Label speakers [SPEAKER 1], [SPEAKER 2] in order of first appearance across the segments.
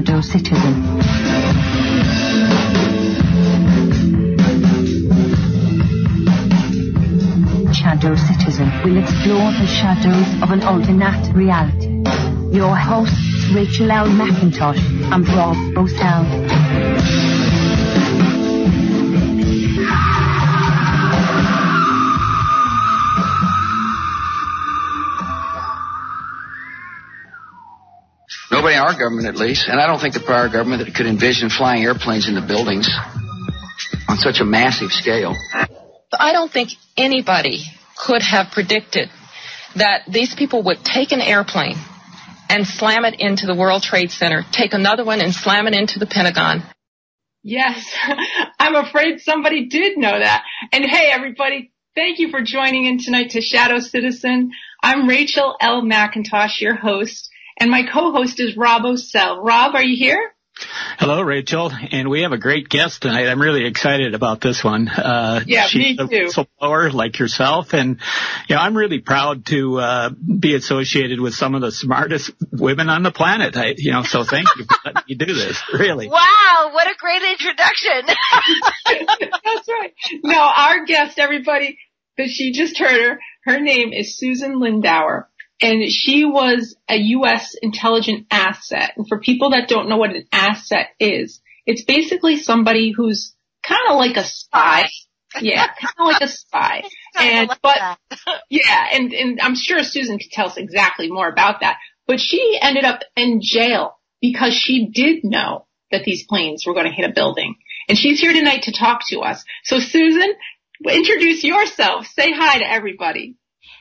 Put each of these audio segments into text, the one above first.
[SPEAKER 1] shadow citizen. Shadow Citizen will explore the shadows of an alternate reality. Your hosts, Rachael L. McIntosh and Rob Bosell.
[SPEAKER 2] Our government, at least, and I don't think the prior government that could envision flying airplanes into buildings on such a massive scale.
[SPEAKER 3] I don't think anybody could have predicted that these people would take an airplane and slam it into the World Trade Center, take another one and slam it into the Pentagon.
[SPEAKER 4] Yes, I'm afraid somebody did know that. And hey, everybody, thank you for joining in tonight to Shadow Citizen. I'm Rachael L. McIntosh, your host, and my co-host is Rob O'Sell. Rob, are you here?
[SPEAKER 5] Hello, Rachael, and we have a great guest tonight. I'm really excited about this one.
[SPEAKER 4] Uh, yeah,
[SPEAKER 5] she's
[SPEAKER 4] me too.
[SPEAKER 5] a whistleblower like yourself, and you know, I'm really proud to uh, be associated with some of the smartest women on the planet. I, you know, so thank you for letting me do this. Really.
[SPEAKER 6] Wow, what a great introduction.
[SPEAKER 4] That's right. Now, our guest, everybody, that she just heard her, her name is Susan Lindauer and she was a U.S. intelligent asset. And for people that don't know what an asset is, it's basically somebody who's kind of like a spy. Yeah, kind of like a spy. and but yeah, and and I'm sure Susan could tell us exactly more about that. But she ended up in jail because she did know that these planes were going to hit a building. And she's here tonight to talk to us. So Susan, introduce yourself. Say hi to everybody.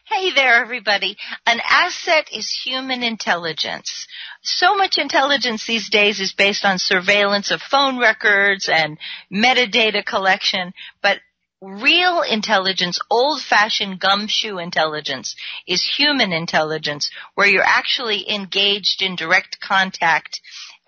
[SPEAKER 6] Hey there, everybody. An asset is human intelligence. So much intelligence these days is based on surveillance of phone records and metadata collection, but real intelligence, old-fashioned gumshoe intelligence, is human intelligence, where you're actually engaged in direct contact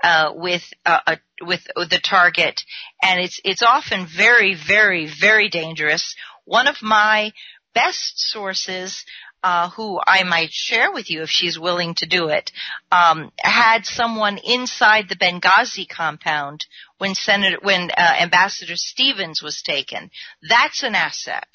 [SPEAKER 6] uh, with uh, a, with the target, and it's it's often very, very, very dangerous. One of my best sources uh, who I might share with you if she's willing to do it, um, had someone inside the Benghazi compound when Senator, when uh, Ambassador Stevens was taken. That's an asset.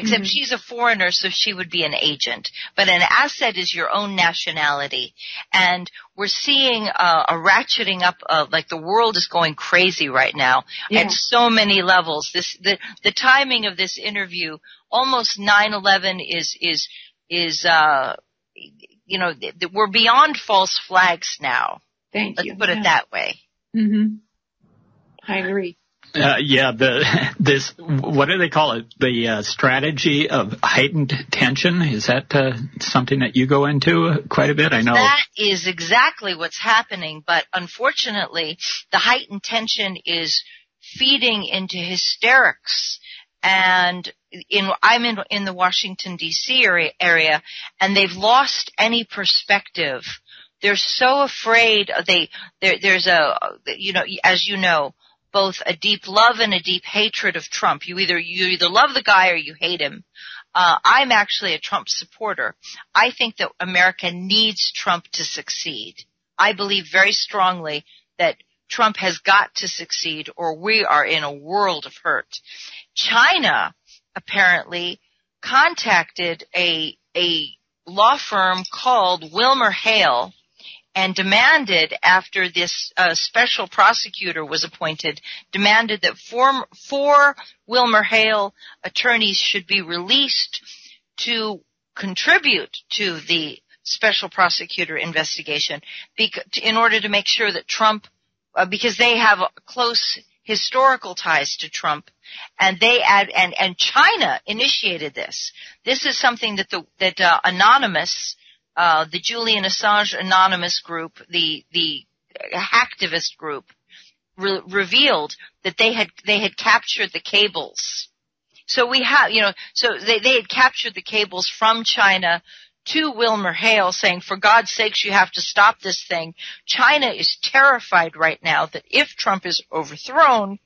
[SPEAKER 6] Except
[SPEAKER 4] Mhm.
[SPEAKER 6] she's a foreigner, so she would be an agent. But an asset is your own nationality, and we're seeing uh, a ratcheting up. Of, like the world is going crazy right now
[SPEAKER 4] Yeah.
[SPEAKER 6] at so many levels. This the the timing of this interview almost 9/11 is is is uh you know th- th- we're beyond false flags now.
[SPEAKER 4] Thank
[SPEAKER 6] Let's
[SPEAKER 4] you.
[SPEAKER 6] put it that way.
[SPEAKER 4] hmm I agree.
[SPEAKER 5] Uh, yeah, the this what do they call it? The uh, strategy of heightened tension is that uh, something that you go into quite a bit? I know.
[SPEAKER 6] That is exactly what's happening, but unfortunately, the heightened tension is feeding into hysterics. And in, I'm in, in the Washington DC area, area, and they've lost any perspective. They're so afraid. They there, there's a you know as you know both a deep love and a deep hatred of Trump. You either you either love the guy or you hate him. Uh, I'm actually a Trump supporter. I think that America needs Trump to succeed. I believe very strongly that Trump has got to succeed or we are in a world of hurt. China apparently contacted a, a law firm called Wilmer Hale and demanded after this uh, special prosecutor was appointed, demanded that four, four Wilmer Hale attorneys should be released to contribute to the special prosecutor investigation in order to make sure that Trump, uh, because they have a close historical ties to Trump, and they add and and China initiated this. This is something that the that uh, anonymous uh, the Julian Assange Anonymous group, the the hacktivist group, re- revealed that they had they had captured the cables. So we have, you know, so they they had captured the cables from China to Wilmer Hale, saying, "For God's sakes, you have to stop this thing." China is terrified right now that if Trump is overthrown,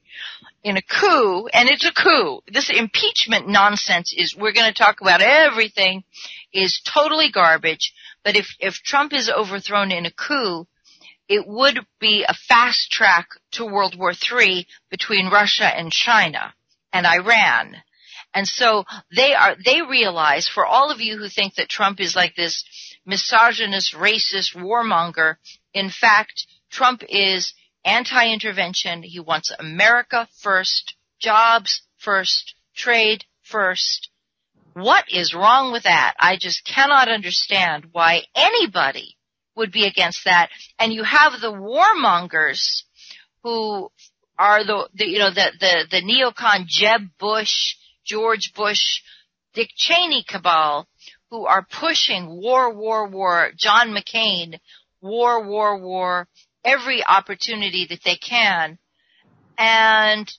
[SPEAKER 6] in a coup, and it's a coup. This impeachment nonsense is, we're going to talk about everything. is totally garbage. But if, if Trump is overthrown in a coup, it would be a fast track to World War III between Russia and China and Iran. And so they are, they realize for all of you who think that Trump is like this misogynist, racist warmonger, in fact, Trump is anti-intervention. He wants America first, jobs first, trade first. What is wrong with that? I just cannot understand why anybody would be against that. And you have the warmongers who are the, the you know, the, the, the neocon Jeb Bush, George Bush, Dick Cheney cabal who are pushing war, war, war, John McCain, war, war, war, every opportunity that they can. And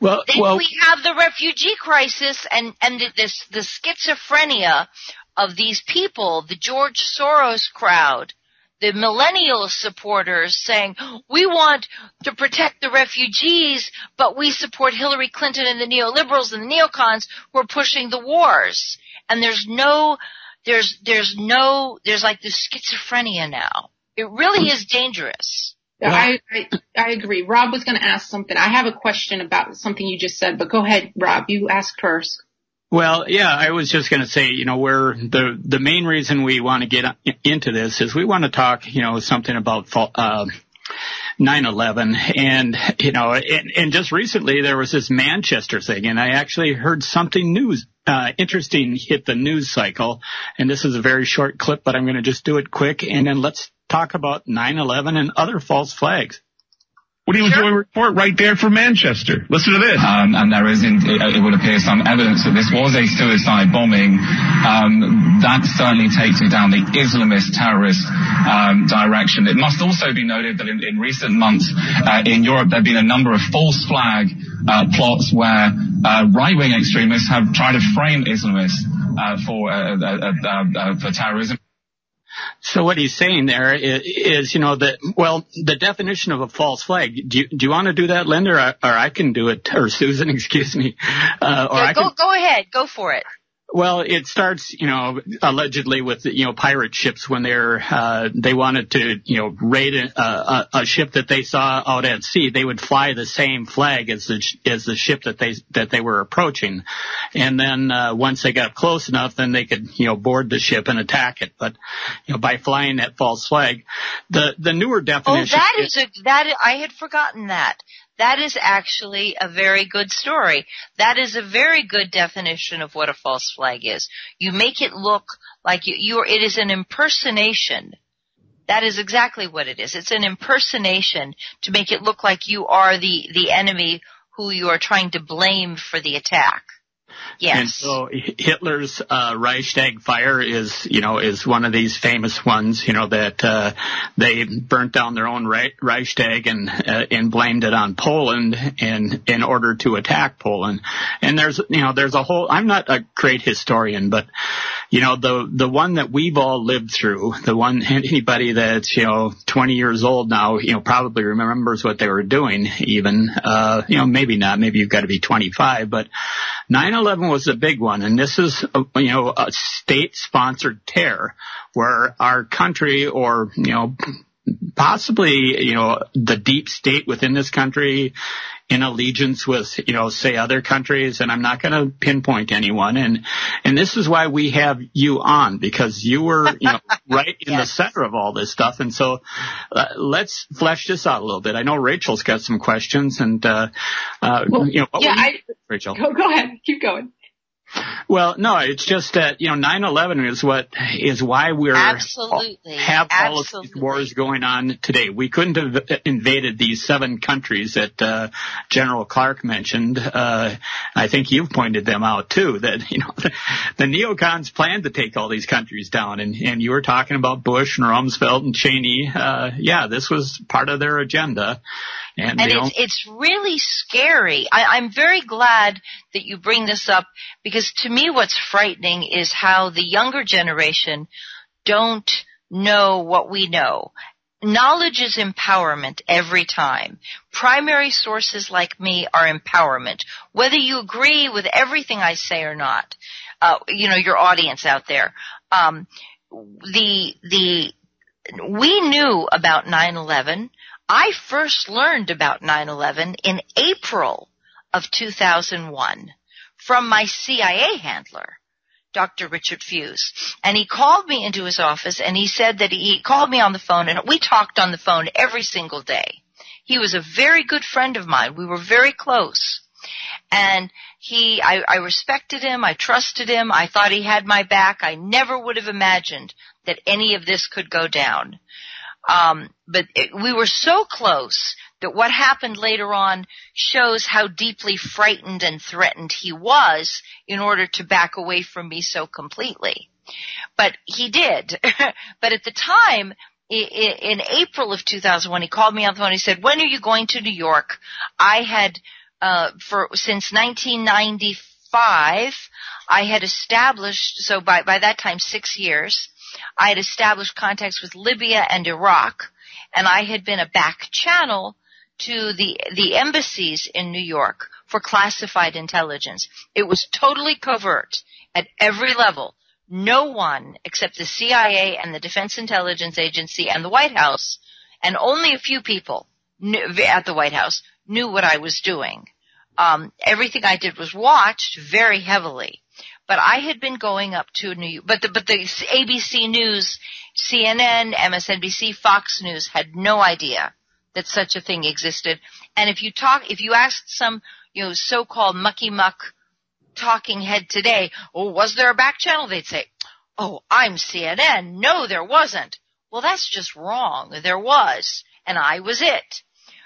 [SPEAKER 5] well,
[SPEAKER 6] then
[SPEAKER 5] well,
[SPEAKER 6] we have the refugee crisis and, and this, the schizophrenia of these people, the George Soros crowd, the millennial supporters saying, we want to protect the refugees, but we support Hillary Clinton and the neoliberals and the neocons who are pushing the wars. And there's no, there's, there's no, there's like this schizophrenia now. It really is dangerous.
[SPEAKER 4] I, I I agree. Rob was going to ask something. I have a question about something you just said, but go ahead, Rob. You ask first.
[SPEAKER 5] Well, yeah, I was just going to say, you know, where the the main reason we want to get into this is we want to talk, you know, something about uh, 9/11, and you know, and, and just recently there was this Manchester thing, and I actually heard something news uh, interesting hit the news cycle, and this is a very short clip, but I'm going to just do it quick, and then let's talk about 9/11 and other false flags.
[SPEAKER 7] What do you enjoy report right there from Manchester? Listen to this.
[SPEAKER 8] Um, and there is, in, it, it, would appear, some evidence that this was a suicide bombing. Um, that certainly takes me down the Islamist terrorist um, direction. It must also be noted that in, in recent months uh, in Europe there have been a number of false flag uh, plots where uh, right-wing extremists have tried to frame Islamists uh, for uh, uh, for terrorism.
[SPEAKER 5] So what he's saying there is, is, you know, that, well, the definition of a false flag. Do you, do you want to do that, Linda, or, or I can do it, or Susan, excuse me.
[SPEAKER 6] Uh, or yeah, go, can, go ahead. Go for it.
[SPEAKER 5] Well, it starts, you know, allegedly with, you know, pirate ships when they're, uh, they wanted to, you know, raid a, a, a, ship that they saw out at sea. They would fly the same flag as the, as the ship that they, that they were approaching. And then, uh, once they got close enough, then they could, you know, board the ship and attack it. But, you know, by flying that false flag, the, the newer definition.
[SPEAKER 6] Oh, that is, is a, that, I had forgotten that. That is actually a very good story. That is a very good definition of what a false flag is. You make it look like you, you're, it is an impersonation. That is exactly what it is. It's an impersonation to make it look like you are the, the enemy who you are trying to blame for the attack. Yes.
[SPEAKER 5] And so Hitler's uh, Reichstag fire is, you know, is one of these famous ones, you know, that uh, they burnt down their own Reichstag and uh, and blamed it on Poland in in order to attack Poland. And there's, you know, there's a whole. I'm not a great historian, but you know, the the one that we've all lived through, the one anybody that's you know 20 years old now, you know, probably remembers what they were doing. Even, uh, you know, maybe not. Maybe you've got to be 25, but 9/11 was a big one, and this is a, you know a state-sponsored terror where our country or you know possibly you know the deep state within this country in allegiance with, you know, say other countries, and I'm not going to pinpoint anyone. And and this is why we have you on because you were, you know, right in yes. the center of all this stuff. And so uh, let's flesh this out a little bit. I know Rachael's got some questions, and uh, uh, well, you know,
[SPEAKER 4] yeah,
[SPEAKER 5] you,
[SPEAKER 4] I, Rachael, go, go ahead, keep going.
[SPEAKER 5] Well, no, it's just that, you know, 9-11 is what, is why we're,
[SPEAKER 6] Absolutely.
[SPEAKER 5] have all
[SPEAKER 6] Absolutely.
[SPEAKER 5] of these wars going on today. We couldn't have invaded these seven countries that, uh, General Clark mentioned. Uh, I think you've pointed them out too, that, you know, the, the neocons planned to take all these countries down and, and you were talking about Bush and Rumsfeld and Cheney. Uh, yeah, this was part of their agenda. And,
[SPEAKER 6] and it's, it's really scary. I, I'm very glad that you bring this up because to me what's frightening is how the younger generation don't know what we know. Knowledge is empowerment every time. Primary sources like me are empowerment. Whether you agree with everything I say or not, uh, you know, your audience out there. Um, the the we knew about 9/11. I first learned about 9/11 in April of 2001 from my CIA handler. Dr. Richard Fuisz. And he called me into his office and he said that he called me on the phone and we talked on the phone every single day. He was a very good friend of mine. We were very close. And he, I, I respected him. I trusted him. I thought he had my back. I never would have imagined that any of this could go down. Um, but it, we were so close that what happened later on shows how deeply frightened and threatened he was in order to back away from me so completely. But he did. but at the time, in April of 2001, he called me on the phone. And he said, "When are you going to New York?" I had, uh, for since 1995, I had established. So by by that time, six years, I had established contacts with Libya and Iraq, and I had been a back channel to the, the embassies in New York for classified intelligence. It was totally covert at every level. No one except the CIA and the Defense Intelligence Agency and the White House, and only a few people at the White House knew what I was doing. Um, everything I did was watched very heavily. But I had been going up to New York, but the, but the ABC News, CNN, MSNBC, Fox News had no idea that such a thing existed. And if you talk, if you asked some, you know, so-called mucky muck talking head today, oh, was there a back channel? They'd say, oh, I'm CNN. No, there wasn't. Well, that's just wrong. There was. And I was it.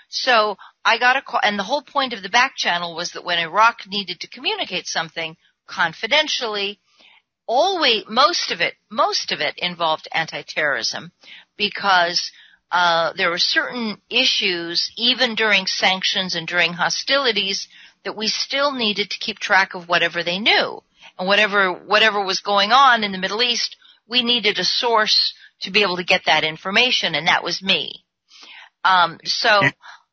[SPEAKER 6] So I got a call, and the whole point of the back channel was that when Iraq needed to communicate something confidentially, always, most of it, most of it involved anti-terrorism because uh, there were certain issues, even during sanctions and during hostilities, that we still needed to keep track of whatever they knew. And whatever, whatever was going on in the Middle East, we needed a source to be able to get that information, and that was me. Um, so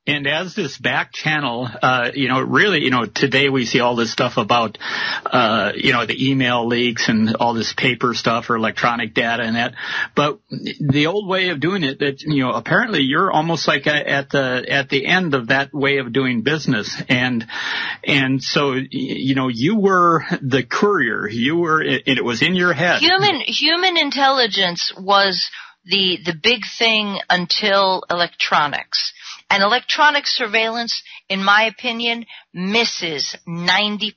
[SPEAKER 5] and as this back channel, uh, you know, really, you know, today we see all this stuff about, uh, you know, the email leaks and all this paper stuff or electronic data and that. But the old way of doing it, that you know, apparently you're almost like a, at the at the end of that way of doing business, and and so you know, you were the courier. You were, and it was in your head.
[SPEAKER 6] Human human intelligence was the the big thing until electronics and electronic surveillance, in my opinion, misses 90%.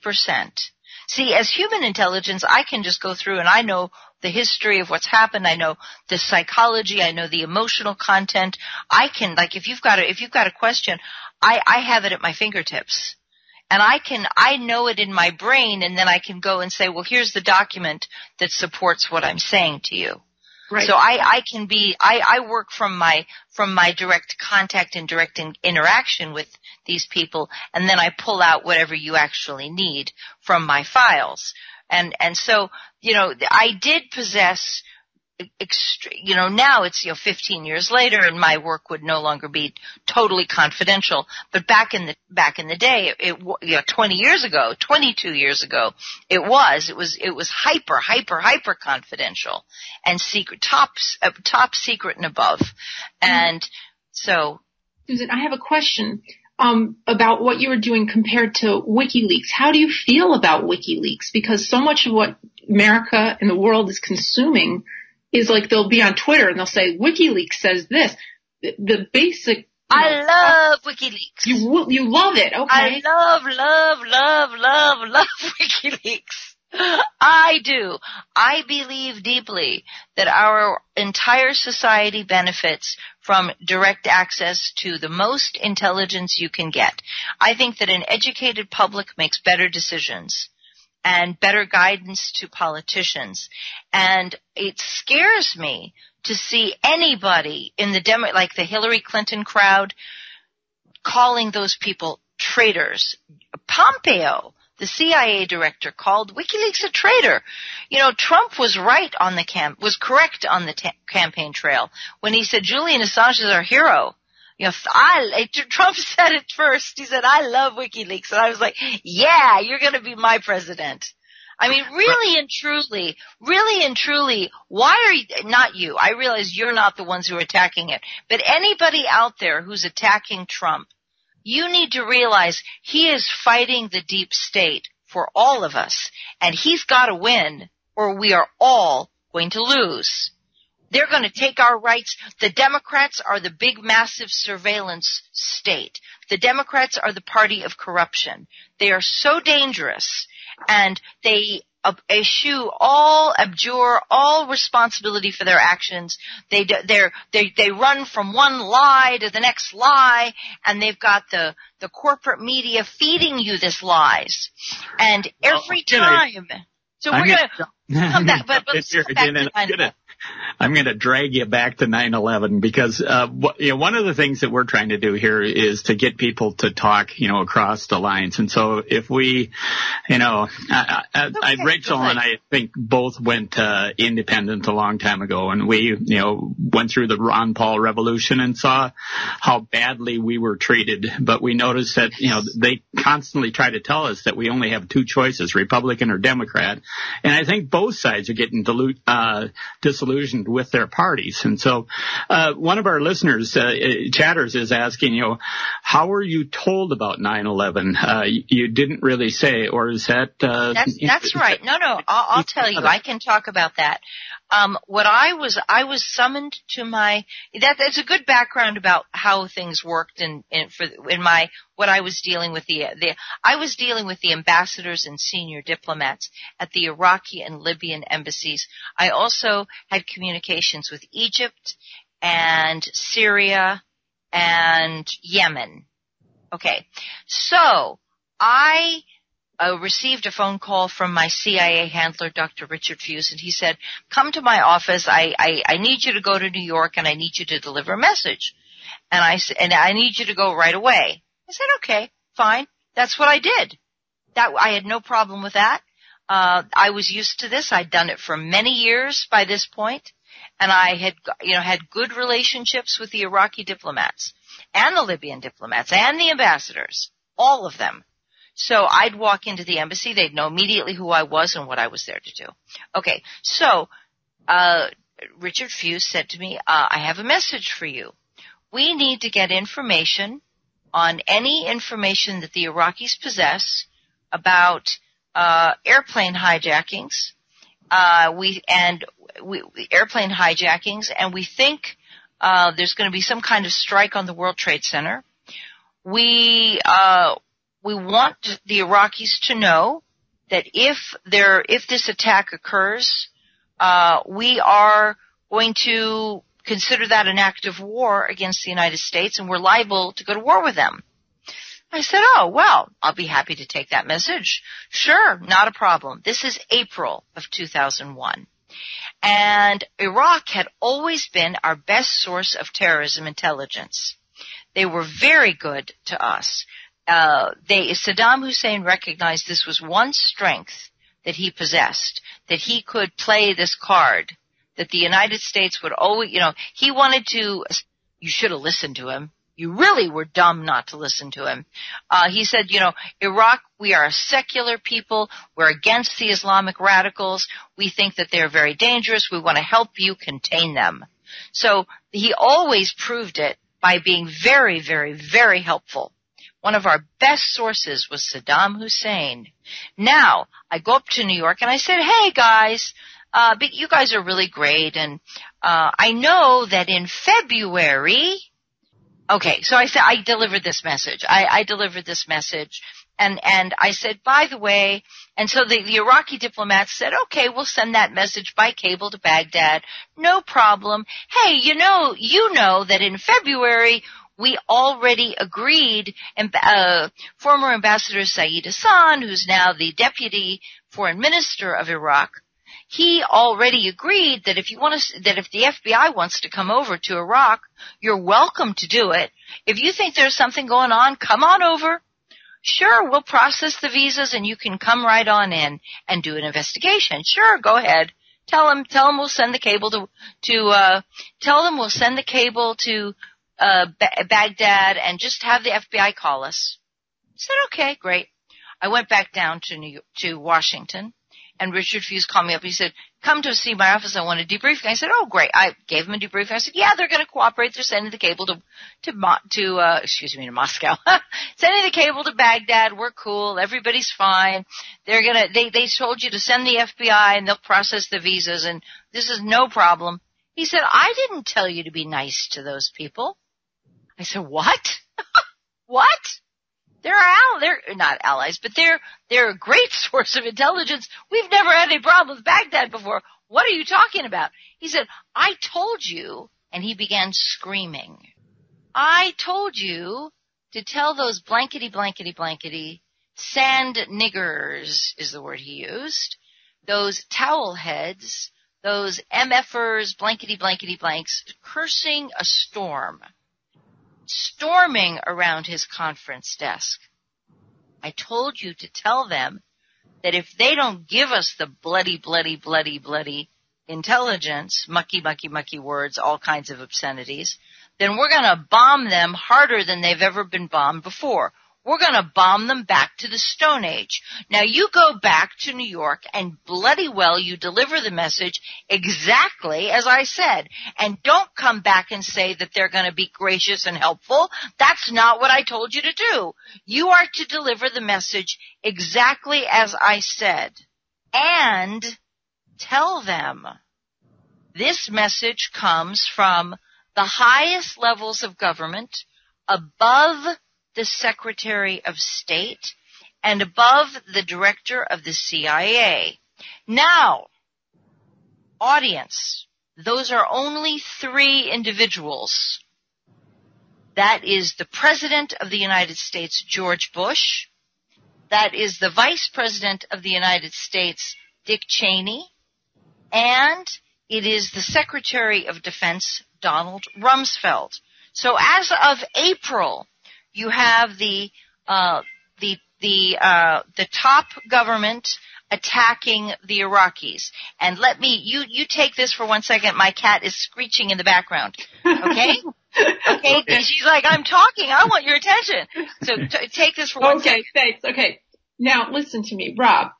[SPEAKER 6] See, as human intelligence, I can just go through and I know the history of what's happened. I know the psychology. I know the emotional content. I can, like, if you've got a, if you've got a question, I, I have it at my fingertips. And I can, I know it in my brain and then I can go and say, well, here's the document that supports what I'm saying to you. Right. So I, I can be, I, I work from my, from my direct contact and direct in, interaction with these people, and then I pull out whatever you actually need from my files. And, and so, you know, I did possess you know, now it's, you know, 15 years later and my work would no longer be totally confidential. But back in the, back in the day, it, you know, 20 years ago, 22 years ago, it was, it was, it was hyper, hyper, hyper confidential and secret, top, uh, top secret and above. And so.
[SPEAKER 4] Susan, I have a question. Um, about what you were doing compared to WikiLeaks. How do you feel about WikiLeaks? Because so much of what America and the world is consuming is like they'll be on Twitter and they'll say WikiLeaks says this. The, the basic.
[SPEAKER 6] I know, love WikiLeaks.
[SPEAKER 4] You you love it, okay? I
[SPEAKER 6] love, love, love, love, love WikiLeaks. I do. I believe deeply that our entire society benefits from direct access to the most intelligence you can get. I think that an educated public makes better decisions and better guidance to politicians. And it scares me to see anybody in the demo, like the Hillary Clinton crowd, calling those people traitors. Pompeo, the CIA director, called WikiLeaks a traitor. You know, Trump was right on the camp, was correct on the ta- campaign trail when he said Julian Assange is our hero. You know, I, Trump said it first. He said, I love WikiLeaks. And I was like, yeah, you're going to be my president. I mean, really and truly, really and truly, why are you, not you, I realize you're not the ones who are attacking it, but anybody out there who's attacking Trump, you need to realize he is fighting the deep state for all of us, and he's gotta win, or we are all going to lose. They're going to take our rights. The Democrats are the big massive surveillance state. The Democrats are the party of corruption. They are so dangerous and they eschew all, abjure all responsibility for their actions. They, they they, run from one lie to the next lie and they've got the, the corporate media feeding you this lies. And every time, so we're going to come back, but, but let's come back to
[SPEAKER 5] I'm going to drag you back to 9/11 because uh, you know one of the things that we're trying to do here is to get people to talk, you know, across the lines. And so if we, you know, I, I, I, Rachael and I think both went uh, independent a long time ago, and we, you know, went through the Ron Paul revolution and saw how badly we were treated. But we noticed that you know they constantly try to tell us that we only have two choices, Republican or Democrat, and I think both sides are getting dilute, uh, disillusioned disillusioned with their parties. And so, uh, one of our listeners, uh, chatters is asking, you know, how were you told about 9/11? Uh, you didn't really say, or is that?
[SPEAKER 6] Uh, that's, that's right. No, no, I'll, I'll tell you. I can talk about that. Um, what I was, I was summoned to my, that, that's a good background about how things worked in, in, for, in my, what I was dealing with the, the, I was dealing with the ambassadors and senior diplomats at the Iraqi and Libyan embassies. I also had communications with Egypt and Syria and Yemen. Okay. So, I uh, received a phone call from my CIA handler, Dr. Richard Fuisz, and he said, "Come to my office. I, I I need you to go to New York, and I need you to deliver a message." And I said, "And I need you to go right away." I said, "Okay, fine." That's what I did. That I had no problem with that. Uh, I was used to this. I'd done it for many years by this point, and I had you know had good relationships with the Iraqi diplomats and the Libyan diplomats and the ambassadors, all of them. So I'd walk into the embassy. They'd know immediately who I was and what I was there to do. Okay. So, uh, Richard Fuisz said to me, uh, I have a message for you. We need to get information on any information that the Iraqis possess about uh, airplane hijackings. Uh, we and we, airplane hijackings, and we think uh, there's going to be some kind of strike on the World Trade Center. We uh, we want the Iraqis to know that if there, if this attack occurs, uh, we are going to consider that an act of war against the United States and we're liable to go to war with them. I said, oh, well, I'll be happy to take that message. Sure, not a problem. This is April of 2001. And Iraq had always been our best source of terrorism intelligence. They were very good to us uh, they, Saddam Hussein recognized this was one strength that he possessed, that he could play this card, that the United States would always, you know, he wanted to, you should have listened to him. You really were dumb not to listen to him. Uh, he said, you know, Iraq, we are a secular people. We're against the Islamic radicals. We think that they're very dangerous. We want to help you contain them. So he always proved it by being very, very, very helpful one of our best sources was Saddam Hussein. Now, I go up to New York and I said, hey guys, uh, you guys are really great and, uh, I know that in February, okay, so I said, I delivered this message. I, I delivered this message and, and I said, by the way, and so the, the Iraqi diplomats said, okay, we'll send that message by cable to Baghdad. No problem. Hey, you know, you know that in February we already agreed, uh, former Ambassador Saeed Hassan, who's now the deputy foreign minister of Iraq, he already agreed that if you want to, that if the FBI wants to come over to Iraq, you're welcome to do it. If you think there's something going on, come on over. Sure, we'll process the visas and you can come right on in and do an investigation. Sure, go ahead. Tell them, tell them we'll send the cable to, to, uh, tell them we'll send the cable to uh, ba- Baghdad and just have the FBI call us. I said, okay, great. I went back down to New to Washington And Richard Fuisz called me up. He said, come to see my office. I want a debriefing. I said, oh, great. I gave him a debriefing. I said, yeah, they're going to cooperate. They're sending the cable to, to, to, uh, excuse me, to Moscow. sending the cable to Baghdad. We're cool. Everybody's fine. They're going to, they, they told you to send the FBI and they'll process the visas and this is no problem. He said, I didn't tell you to be nice to those people. I said, what? what? They're our, they're not allies, but they're, they're a great source of intelligence. We've never had any problem with Baghdad before. What are you talking about? He said, I told you, and he began screaming. I told you to tell those blankety blankety blankety sand niggers is the word he used. Those towel heads, those MFers, blankety blankety blanks, cursing a storm storming around his conference desk. I told you to tell them that if they don't give us the bloody, bloody, bloody, bloody intelligence, mucky, mucky, mucky words, all kinds of obscenities, then we're gonna bomb them harder than they've ever been bombed before. We're going to bomb them back to the Stone Age. Now you go back to New York and bloody well you deliver the message exactly as I said. And don't come back and say that they're going to be gracious and helpful. That's not what I told you to do. You are to deliver the message exactly as I said. And tell them this message comes from the highest levels of government above the Secretary of State and above the Director of the CIA. Now, audience, those are only three individuals. That is the President of the United States, George Bush. That is the Vice President of the United States, Dick Cheney. And it is the Secretary of Defense, Donald Rumsfeld. So as of April you have the uh, the the uh, the top government attacking the Iraqis. And let me you you take this for one second. My cat is screeching in the background. Okay. okay, okay. she's like, I'm talking. I want your attention. So t- take this for one
[SPEAKER 4] okay,
[SPEAKER 6] second.
[SPEAKER 4] thanks. Okay. Now listen to me, Rob.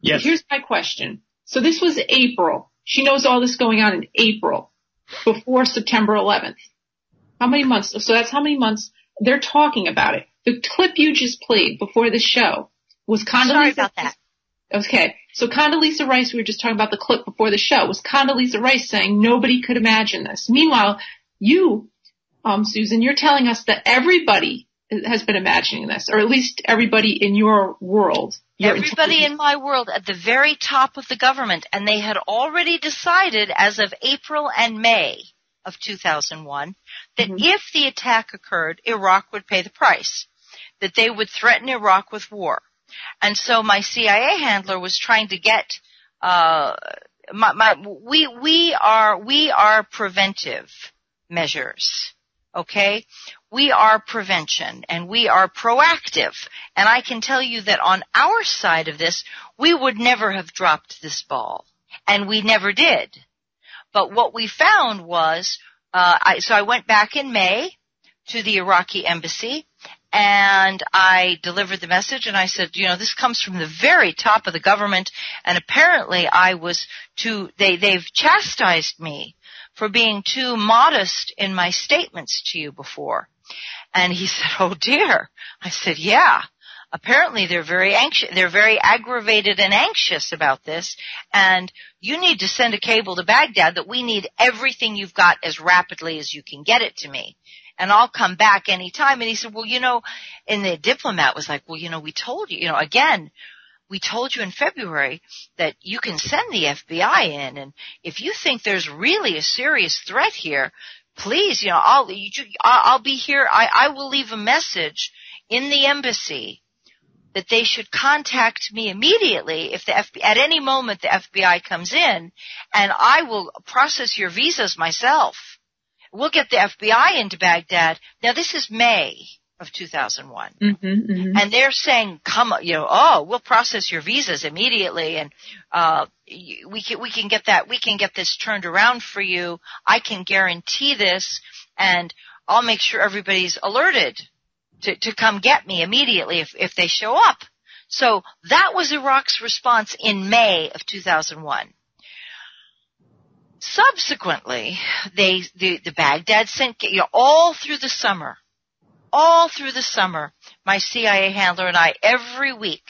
[SPEAKER 5] Yes.
[SPEAKER 4] Here's my question. So this was April. She knows all this going on in April, before September 11th. How many months? So that's how many months they're talking about it. The clip you just played before the show was Condoleezza.
[SPEAKER 6] Sorry about that.
[SPEAKER 4] Okay. So Condoleezza Rice, we were just talking about the clip before the show, was Condoleezza Rice saying nobody could imagine this. Meanwhile, you, um, Susan, you're telling us that everybody has been imagining this, or at least everybody in your world. Your
[SPEAKER 6] everybody in my world at the very top of the government, and they had already decided as of April and May of 2001 that mm-hmm. if the attack occurred, Iraq would pay the price, that they would threaten Iraq with war. And so my CIA handler was trying to get, uh, my, my, we, we are, we are preventive measures. Okay? We are prevention and we are proactive. And I can tell you that on our side of this, we would never have dropped this ball. And we never did. But what we found was, uh, I, so I went back in May to the Iraqi embassy and I delivered the message and I said, you know, this comes from the very top of the government and apparently I was too, they, they've chastised me for being too modest in my statements to you before. And he said, oh dear. I said, yeah apparently they're very anxious, they're very aggravated and anxious about this, and you need to send a cable to Baghdad that we need everything you've got as rapidly as you can get it to me. And I'll come back anytime. And he said, well, you know, and the diplomat was like, well, you know, we told you, you know, again, we told you in February that you can send the FBI in, and if you think there's really a serious threat here, please, you know, I'll, you, I'll be here. I, I will leave a message in the embassy that they should contact me immediately if the FBI, at any moment the FBI comes in and I will process your visas myself. We'll get the FBI into Baghdad. Now this is May of 2001.
[SPEAKER 4] Mm-hmm, mm-hmm.
[SPEAKER 6] And they're saying, come, you know, oh, we'll process your visas immediately and, uh, we can, we can get that, we can get this turned around for you. I can guarantee this and I'll make sure everybody's alerted to, to come get me immediately if, if they show up. So that was Iraq's response in May of 2001. Subsequently, they, the, the Baghdad sent, you know, all through the summer, all through the summer, my CIA handler and I, every week,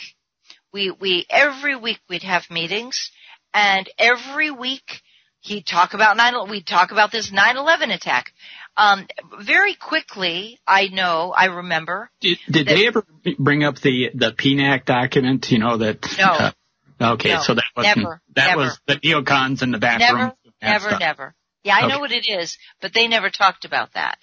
[SPEAKER 6] we, we, every week we'd have meetings, and every week he'd talk about 9, we'd talk about this 9-11 attack. Um, very quickly, I know, I remember.
[SPEAKER 5] Did, did that, they ever bring up the, the PNAC document, you know, that,
[SPEAKER 6] no. Uh,
[SPEAKER 5] okay,
[SPEAKER 6] no,
[SPEAKER 5] so that was
[SPEAKER 6] never,
[SPEAKER 5] that
[SPEAKER 6] never.
[SPEAKER 5] was the neocons in the back
[SPEAKER 6] never,
[SPEAKER 5] room.
[SPEAKER 6] Never,
[SPEAKER 5] stuff.
[SPEAKER 6] never. Yeah, I
[SPEAKER 5] Okay.
[SPEAKER 6] know what it is, but they never talked about that.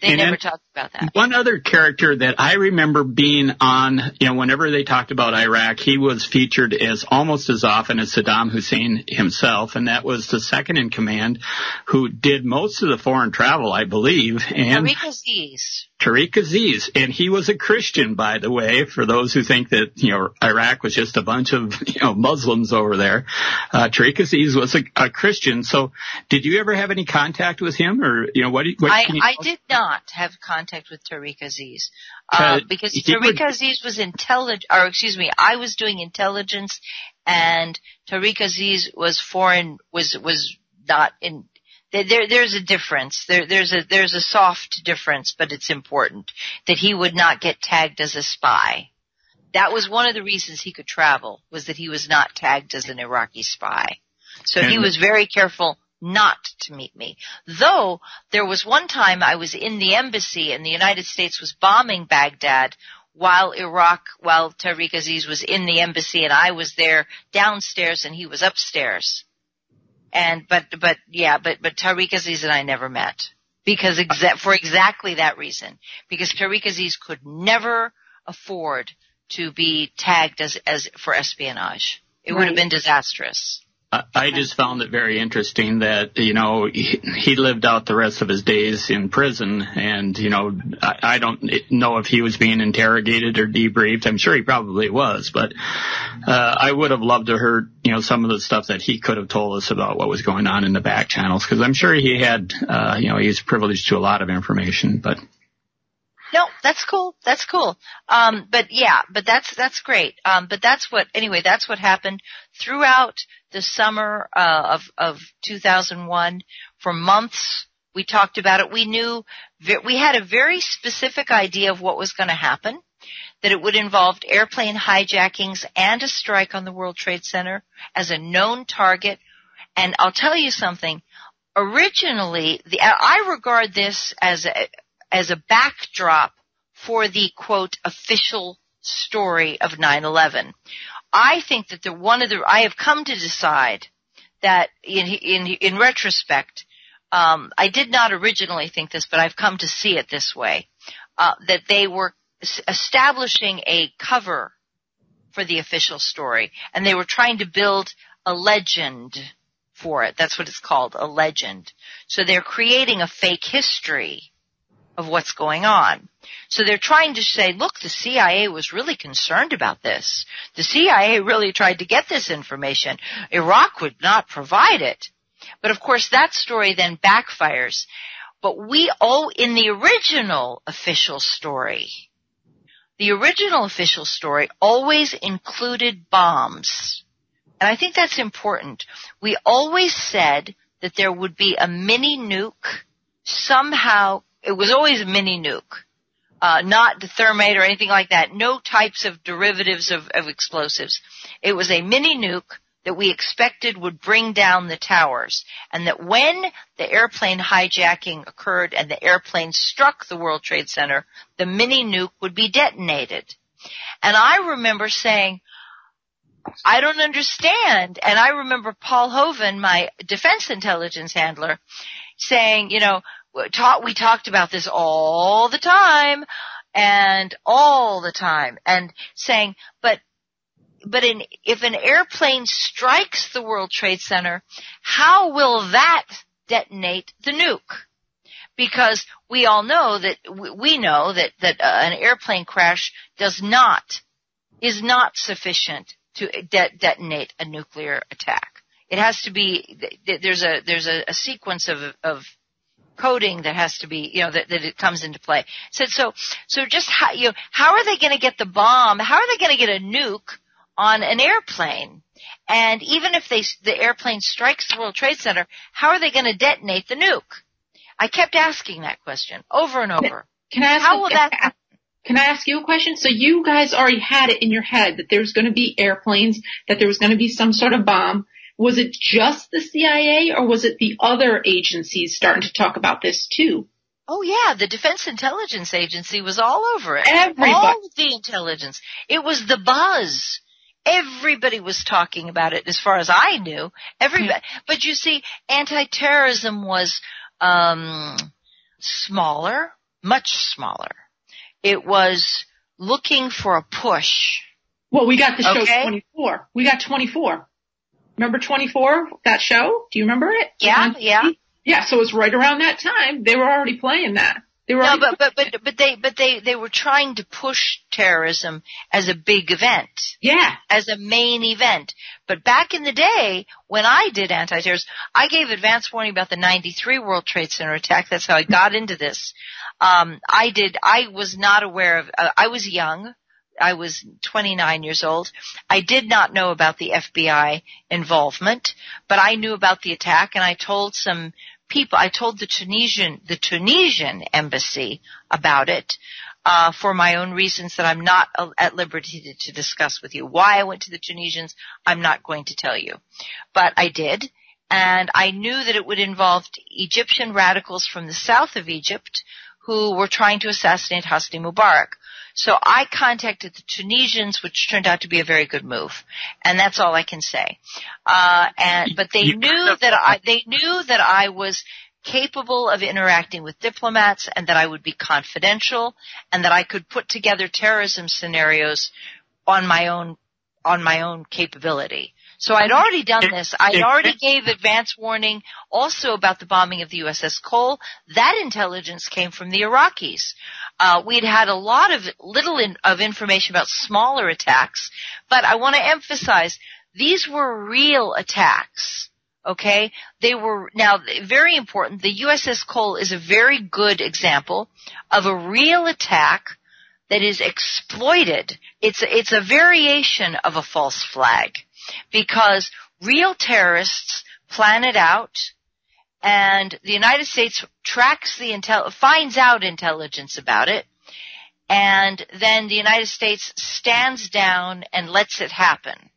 [SPEAKER 6] They
[SPEAKER 5] And
[SPEAKER 6] never talked about that.
[SPEAKER 5] One other character that I remember being on, you know, whenever they talked about Iraq, he was featured as almost as often as Saddam Hussein himself, and that was the second in command who did most of the foreign travel, I believe, and
[SPEAKER 6] Tariq Aziz.
[SPEAKER 5] Tariq Aziz, and he was a Christian, by the way, for those who think that, you know, Iraq was just a bunch of, you know, Muslims over there. Uh, Tariq Aziz was a, a Christian, so did you ever have any contact with him, or, you know, what, what
[SPEAKER 6] I, I did not have contact with Tariq Aziz.
[SPEAKER 5] Uh,
[SPEAKER 6] Uh, because Tariq
[SPEAKER 5] would-
[SPEAKER 6] Aziz was intelligent, or excuse me, I was doing intelligence and Tariq Aziz was foreign, was, was not in, there, there, there's a difference. There, there's a, there's a soft difference, but it's important that he would not get tagged as a spy. That was one of the reasons he could travel, was that he was not tagged as an Iraqi spy. So he was very careful not to meet me. Though there was one time I was in the embassy and the United States was bombing Baghdad while Iraq, while Tariq Aziz was in the embassy and I was there downstairs and he was upstairs. And, but, but, yeah, but, but Tariq Aziz and I never met. Because exa- for exactly that reason. Because Tariq Aziz could never afford to be tagged as, as, for espionage. It would have been disastrous.
[SPEAKER 5] I just found it very interesting that you know he, lived out the rest of his days in prison, and you know I, I don't know if he was being interrogated or debriefed. I'm sure he probably was, but uh, I would have loved to heard you know some of the stuff that he could have told us about what was going on in the back channels because I'm sure he had uh, you know he's privileged to a lot of information, but
[SPEAKER 6] No, that's cool. That's cool. Um, but yeah, but that's that's great. Um, but that's what anyway. That's what happened throughout the summer uh, of of 2001. For months, we talked about it. We knew we had a very specific idea of what was going to happen. That it would involve airplane hijackings and a strike on the World Trade Center as a known target. And I'll tell you something. Originally, the, I regard this as a, as a backdrop for the quote official story of 9/11. I think that the one of the I have come to decide that in in in retrospect, um, I did not originally think this, but I've come to see it this way: uh, that they were establishing a cover for the official story, and they were trying to build a legend for it. That's what it's called, a legend. So they're creating a fake history of what's going on. So they're trying to say, look, the CIA was really concerned about this. The CIA really tried to get this information. Iraq would not provide it. But of course that story then backfires. But we all, in the original official story, the original official story always included bombs. And I think that's important. We always said that there would be a mini nuke somehow, it was always a mini nuke. Uh, not the thermite or anything like that. No types of derivatives of, of explosives. It was a mini nuke that we expected would bring down the towers and that when the airplane hijacking occurred and the airplane struck the World Trade Center, the mini nuke would be detonated. And I remember saying, I don't understand. And I remember Paul Hoven, my defense intelligence handler, saying, you know, ta- we talked about this all the time and all the time and saying, but but in, if an airplane strikes the World Trade Center, how will that detonate the nuke? Because we all know that we know that that uh, an airplane crash does not is not sufficient to de- detonate a nuclear attack. It has to be there's a there's a, a sequence of of coding that has to be, you know, that, that it comes into play. Said so, so just how, you know, how are they going to get the bomb? How are they going to get a nuke on an airplane? And even if they, the airplane strikes the World Trade Center, how are they going to detonate the nuke? I kept asking that question over and over.
[SPEAKER 4] Can I ask
[SPEAKER 6] How
[SPEAKER 4] you,
[SPEAKER 6] will that
[SPEAKER 4] Can I ask you a question? So you guys already had it in your head that there's going to be airplanes, that there was going to be some sort of bomb. Was it just the CIA or was it the other agencies starting to talk about this too?
[SPEAKER 6] Oh yeah, the Defense Intelligence Agency was all over it.
[SPEAKER 4] Everybody.
[SPEAKER 6] All of the intelligence. It was the buzz. Everybody was talking about it as far as I knew. Everybody, but you see, anti-terrorism was, um, smaller, much smaller. It was looking for a push.
[SPEAKER 4] Well, we got the show
[SPEAKER 6] Okay.
[SPEAKER 4] 24. We got 24. Remember 24? That show? Do you remember it?
[SPEAKER 6] Yeah, yeah.
[SPEAKER 4] Yeah, so it's right around that time. They were already playing that. They were
[SPEAKER 6] No,
[SPEAKER 4] already
[SPEAKER 6] but, but, but, but they, but they, they were trying to push terrorism as a big event.
[SPEAKER 4] Yeah.
[SPEAKER 6] as a main event. But back in the day, when I did anti-terrorism, I gave advance warning about the 93 World Trade Center attack. That's how I got into this. Um, I did, I was not aware of, uh, I was young. I was 29 years old. I did not know about the FBI involvement, but I knew about the attack and I told some people, I told the Tunisian, the Tunisian embassy about it uh, for my own reasons that I'm not uh, at liberty to, to discuss with you. Why I went to the Tunisians, I'm not going to tell you. But I did, and I knew that it would involve Egyptian radicals from the south of Egypt who were trying to assassinate Hosni Mubarak. So I contacted the Tunisians, which turned out to be a very good move, and that's all I can say. Uh, and but they
[SPEAKER 5] You-
[SPEAKER 6] knew that I they knew that I was capable of interacting with diplomats and that I would be confidential and that I could put together terrorism scenarios on my own on my own capability. So I'd already done this. I
[SPEAKER 5] it-
[SPEAKER 6] already gave advance warning also about the bombing of the USS Cole. That intelligence came from the Iraqis. Uh, we'd had a lot of little in, of information about smaller attacks, but I want to emphasize these were real attacks. Okay, they were now very important. The USS Cole is a very good example of a real attack that is exploited. It's it's a variation of a false flag because real terrorists plan it out and the United States tracks the intel, finds out intelligence about it and then the United States stands down and lets it happen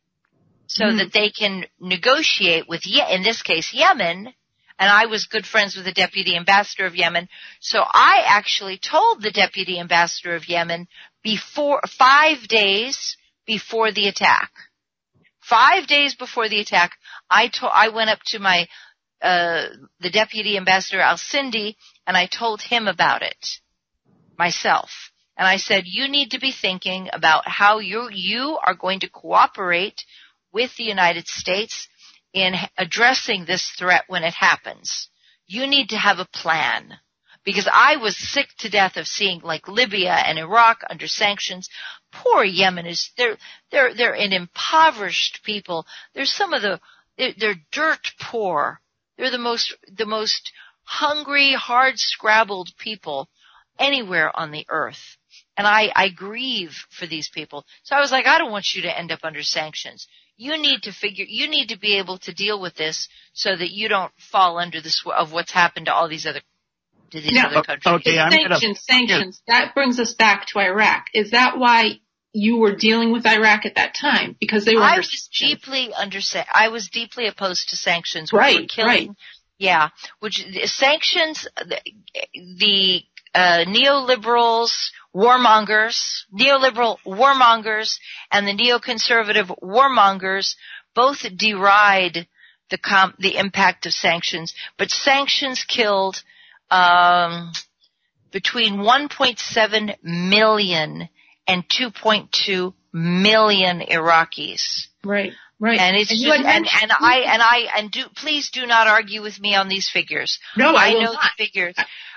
[SPEAKER 6] so
[SPEAKER 4] Hmm.
[SPEAKER 6] that they can negotiate with, Ye- in this case, Yemen, and I was good friends with the deputy ambassador of Yemen, so I actually told the deputy ambassador of Yemen before, five days before the attack. Five days before the attack, I I went up to my, uh, the deputy ambassador Al-Sindi and I told him about it myself. And I said, you need to be thinking about how you, you are going to cooperate with the United States in addressing this threat when it happens. You need to have a plan. Because I was sick to death of seeing like Libya and Iraq under sanctions. Poor Yemen is, they're, they're, they're an impoverished people. They're some of the, they're, they're dirt poor. They're the most, the most hungry, hard scrabbled people anywhere on the earth. And I, I grieve for these people. So I was like, I don't want you to end up under sanctions. You need to figure, you need to be able to deal with this so that you don't fall under the sw- of what's happened to all these other, to these
[SPEAKER 4] Now-
[SPEAKER 6] other countries.
[SPEAKER 5] Okay, I'm gonna-
[SPEAKER 4] sanctions, sanctions. That brings us back to Iraq. Is that why you were dealing with Iraq at that time? Because they were
[SPEAKER 6] I
[SPEAKER 4] under
[SPEAKER 6] was deeply under, I was deeply opposed to sanctions. which were
[SPEAKER 4] Right,
[SPEAKER 6] killing,
[SPEAKER 4] right.
[SPEAKER 6] Yeah, which sanctions the, the uh, neoliberals, warmongers, neoliberal warmongers, and the neoconservative warmongers both deride the com- the impact of sanctions. But sanctions killed um, between 1.7 million and 2.2 million Iraqis.
[SPEAKER 4] right, right.
[SPEAKER 6] And it's
[SPEAKER 4] you
[SPEAKER 6] just, and,
[SPEAKER 4] mentioned-
[SPEAKER 6] and I, and I, and do, please do not argue with me on these figures.
[SPEAKER 4] no, I,
[SPEAKER 6] I know
[SPEAKER 4] not.
[SPEAKER 6] the figures.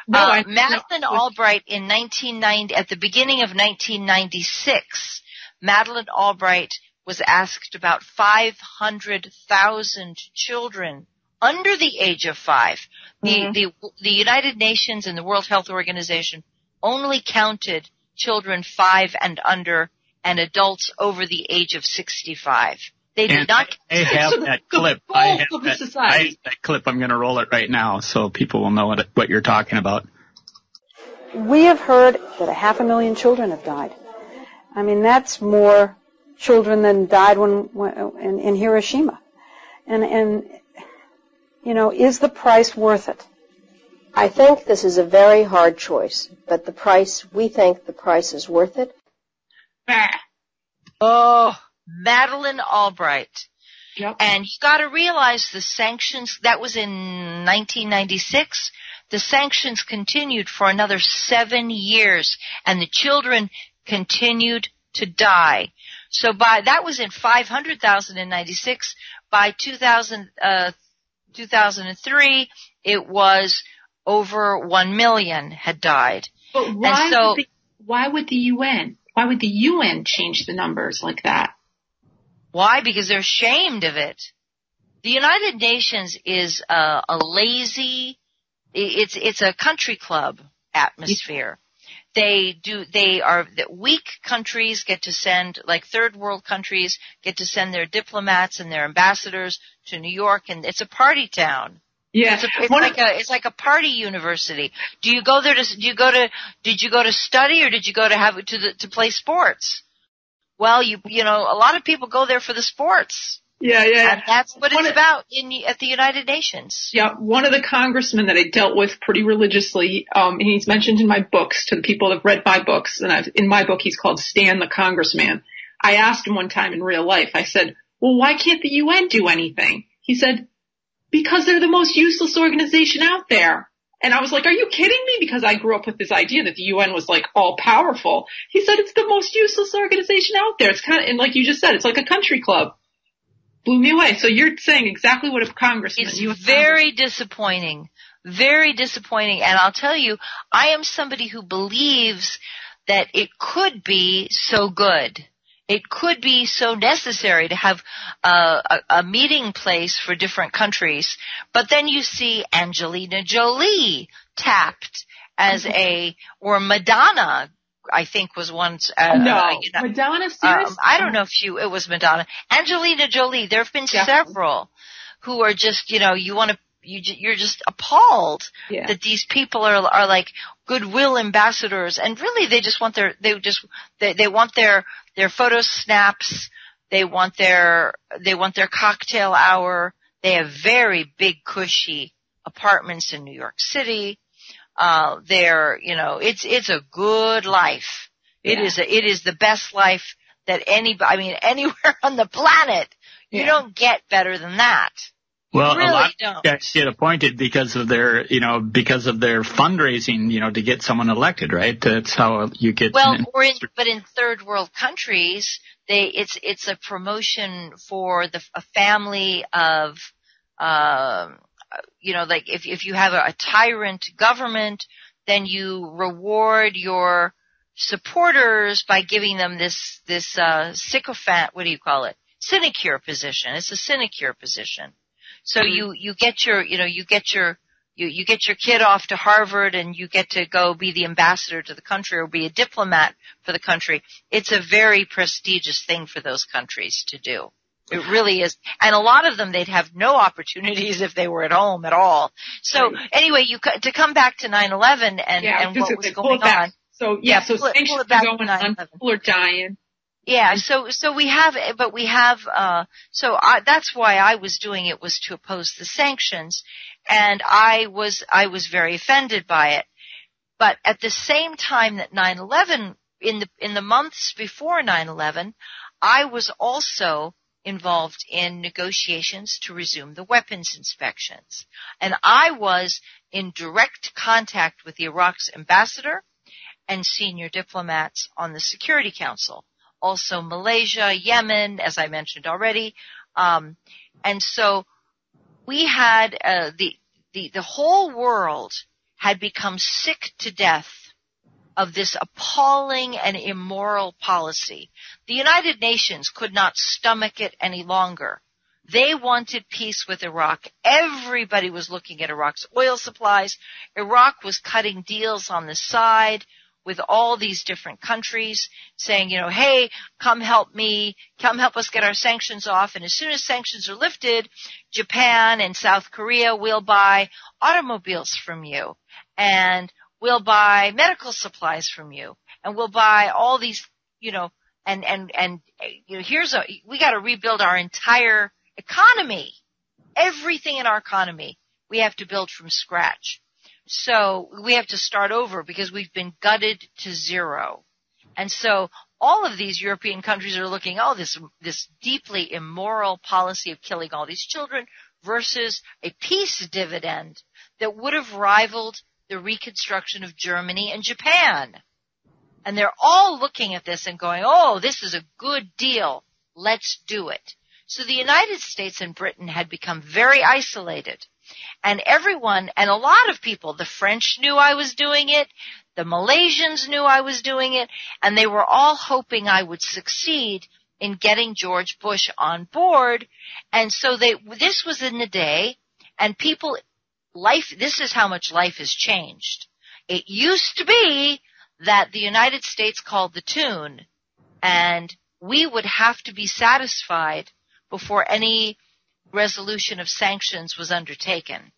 [SPEAKER 4] No,
[SPEAKER 6] uh,
[SPEAKER 4] I,
[SPEAKER 6] Madeleine
[SPEAKER 4] no.
[SPEAKER 6] Albright in 1990, at the beginning of 1996, Madeline Albright was asked about 500,000 children under the age of 5 mm-hmm. The, the, the United Nations and the World Health Organization only counted children 5 and under and adults over the age of 65. They did
[SPEAKER 5] and
[SPEAKER 6] not.
[SPEAKER 5] I have that clip. I have that, I have that, clip. I'm going to roll it right now so people will know what, what you're talking about.
[SPEAKER 9] We have heard that a half a million children have died. I mean, that's more children than died when, when in, in Hiroshima. And, and, you know, is the price worth it?
[SPEAKER 10] I think this is a very hard choice, but the price, we think the price is worth it.
[SPEAKER 6] Oh, Madeleine Albright.
[SPEAKER 4] Yep.
[SPEAKER 6] And you got to realize the sanctions, that was in 1996. The sanctions continued for another seven years and the children continued to die. So by, that was in 500,000 in 96. By 2000, uh, 2003, it was over 1 million had died.
[SPEAKER 4] But why, so, would the, why would the UN, why would the UN change the numbers like that?
[SPEAKER 6] Why? Because they're ashamed of it. The United Nations is a, a lazy, it's, it's a country club atmosphere. They do, they are, weak countries get to send, like third world countries get to send their diplomats and their ambassadors to New York and it's a party town.
[SPEAKER 4] Yeah,
[SPEAKER 6] it's, a, it's like a it's like a party university. Do you go there to do you go to did you go to study or did you go to have to the, to play sports? Well, you you know, a lot of people go there for the sports.
[SPEAKER 4] Yeah, yeah.
[SPEAKER 6] And that's what one it's of, about in at the United Nations.
[SPEAKER 4] Yeah, one of the congressmen that I dealt with pretty religiously, um, he's mentioned in my books to the people that have read my books, and I've, in my book he's called Stan the Congressman. I asked him one time in real life, I said, well, why can't the UN do anything? He said, because they're the most useless organization out there. And I was like, are you kidding me? Because I grew up with this idea that the UN was like all powerful. He said it's the most useless organization out there. It's kind of, and like you just said, it's like a country club. Blew me away. So you're saying exactly what a congressman.
[SPEAKER 6] It's very disappointing. Very disappointing. And I'll tell you, I am somebody who believes that it could be so good it could be so necessary to have a, a, a, meeting place for different countries. But then you see Angelina Jolie tapped as mm-hmm. a, or Madonna, I think was once.
[SPEAKER 4] Uh, no, you know, Madonna. Seriously? Um,
[SPEAKER 6] I don't know if you it was Madonna. Angelina Jolie. There have been yeah. several who are just you know you want to you you're just appalled
[SPEAKER 4] yeah.
[SPEAKER 6] that these people are are like goodwill ambassadors and really they just want their they just they they want their their photo snaps they want their they want their cocktail hour they have very big cushy apartments in New York City uh they're you know it's it's a good life yeah. it is a, it is the best life that anybody I mean anywhere on the planet you yeah. don't get better than that
[SPEAKER 5] well,
[SPEAKER 6] really
[SPEAKER 5] a lot
[SPEAKER 6] don't.
[SPEAKER 5] of guys get appointed because of their, you know, because of their fundraising, you know, to get someone elected, right? That's how you get.
[SPEAKER 6] Well, or in, but in third world countries, they it's it's a promotion for the a family of, um, you know, like if if you have a, a tyrant government, then you reward your supporters by giving them this this uh sycophant. What do you call it? Sinecure position. It's a sinecure position so mm-hmm. you, you get your, you know, you get your, you, you get your kid off to Harvard and you get to go be the ambassador to the country or be a diplomat for the country. It's a very prestigious thing for those countries to do. It really is. And a lot of them, they'd have no opportunities if they were at home at all. So right. anyway, you, to come back to 9-11 and,
[SPEAKER 4] yeah,
[SPEAKER 6] and what was going on.
[SPEAKER 4] So yeah, yeah so pull, pull it back going on. People are dying.
[SPEAKER 6] Yeah, so so we have, but we have, uh, so I, that's why I was doing it was to oppose the sanctions, and I was I was very offended by it. But at the same time that 9/11, in the in the months before 9/11, I was also involved in negotiations to resume the weapons inspections, and I was in direct contact with the Iraq's ambassador and senior diplomats on the Security Council also Malaysia, Yemen, as I mentioned already. Um, and so we had uh, the the the whole world had become sick to death of this appalling and immoral policy. The United Nations could not stomach it any longer. They wanted peace with Iraq. Everybody was looking at Iraq's oil supplies. Iraq was cutting deals on the side with all these different countries saying, you know, hey, come help me, come help us get our sanctions off. And as soon as sanctions are lifted, Japan and South Korea will buy automobiles from you and we'll buy medical supplies from you and we'll buy all these, you know, and, and, and, you know, here's a, we gotta rebuild our entire economy. Everything in our economy we have to build from scratch. So we have to start over because we've been gutted to zero. And so all of these European countries are looking, oh, this, this deeply immoral policy of killing all these children versus a peace dividend that would have rivaled the reconstruction of Germany and Japan. And they're all looking at this and going, oh, this is a good deal. Let's do it. So the United States and Britain had become very isolated. And everyone, and a lot of people, the French knew I was doing it, the Malaysians knew I was doing it, and they were all hoping I would succeed in getting George Bush on board. And so they, this was in the day, and people, life, this is how much life has changed. It used to be that the United States called the tune, and we would have to be satisfied before any resolution of sanctions was undertaken.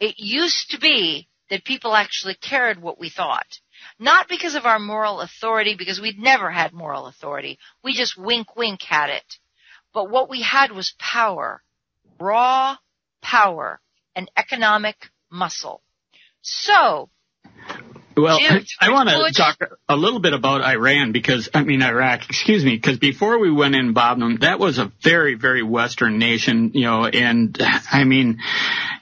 [SPEAKER 6] It used to be that people actually cared what we thought. Not because of our moral authority, because we'd never had moral authority. We just wink wink had it. But what we had was power. Raw power and economic muscle. So,
[SPEAKER 5] well, I want to talk a little bit about Iran because, I mean, Iraq, excuse me, because before we went in, Bob, that was a very, very Western nation, you know, and I mean,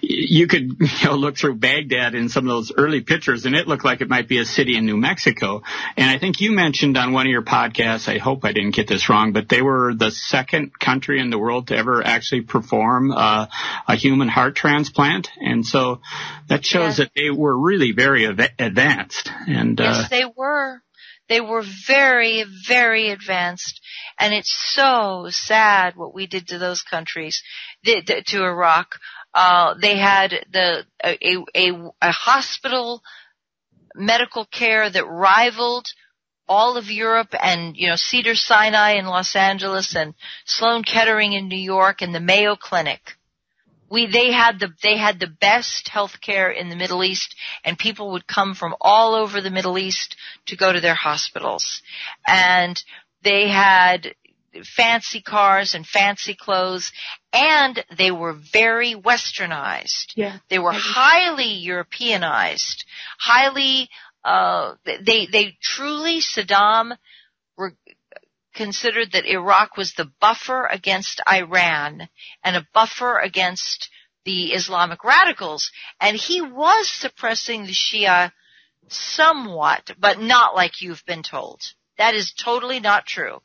[SPEAKER 5] you could you know, look through Baghdad in some of those early pictures and it looked like it might be a city in New Mexico. And I think you mentioned on one of your podcasts, I hope I didn't get this wrong, but they were the second country in the world to ever actually perform uh, a human heart transplant. And so that shows yes. that they were really very advanced. And
[SPEAKER 6] Yes, uh, they were. They were very, very advanced. And it's so sad what we did to those countries, to Iraq. Uh, they had the a, a, a hospital medical care that rivaled all of Europe and, you know, Cedar Sinai in Los Angeles and Sloan Kettering in New York and the Mayo Clinic. We, they had the, they had the best health care in the Middle East and people would come from all over the Middle East to go to their hospitals. And they had fancy cars and fancy clothes, and they were very westernized.
[SPEAKER 4] Yeah.
[SPEAKER 6] They were highly Europeanized, highly, uh, they, they truly, Saddam considered that Iraq was the buffer against Iran and a buffer against the Islamic radicals. And he was suppressing the Shia somewhat, but not like you've been told. That is totally not true.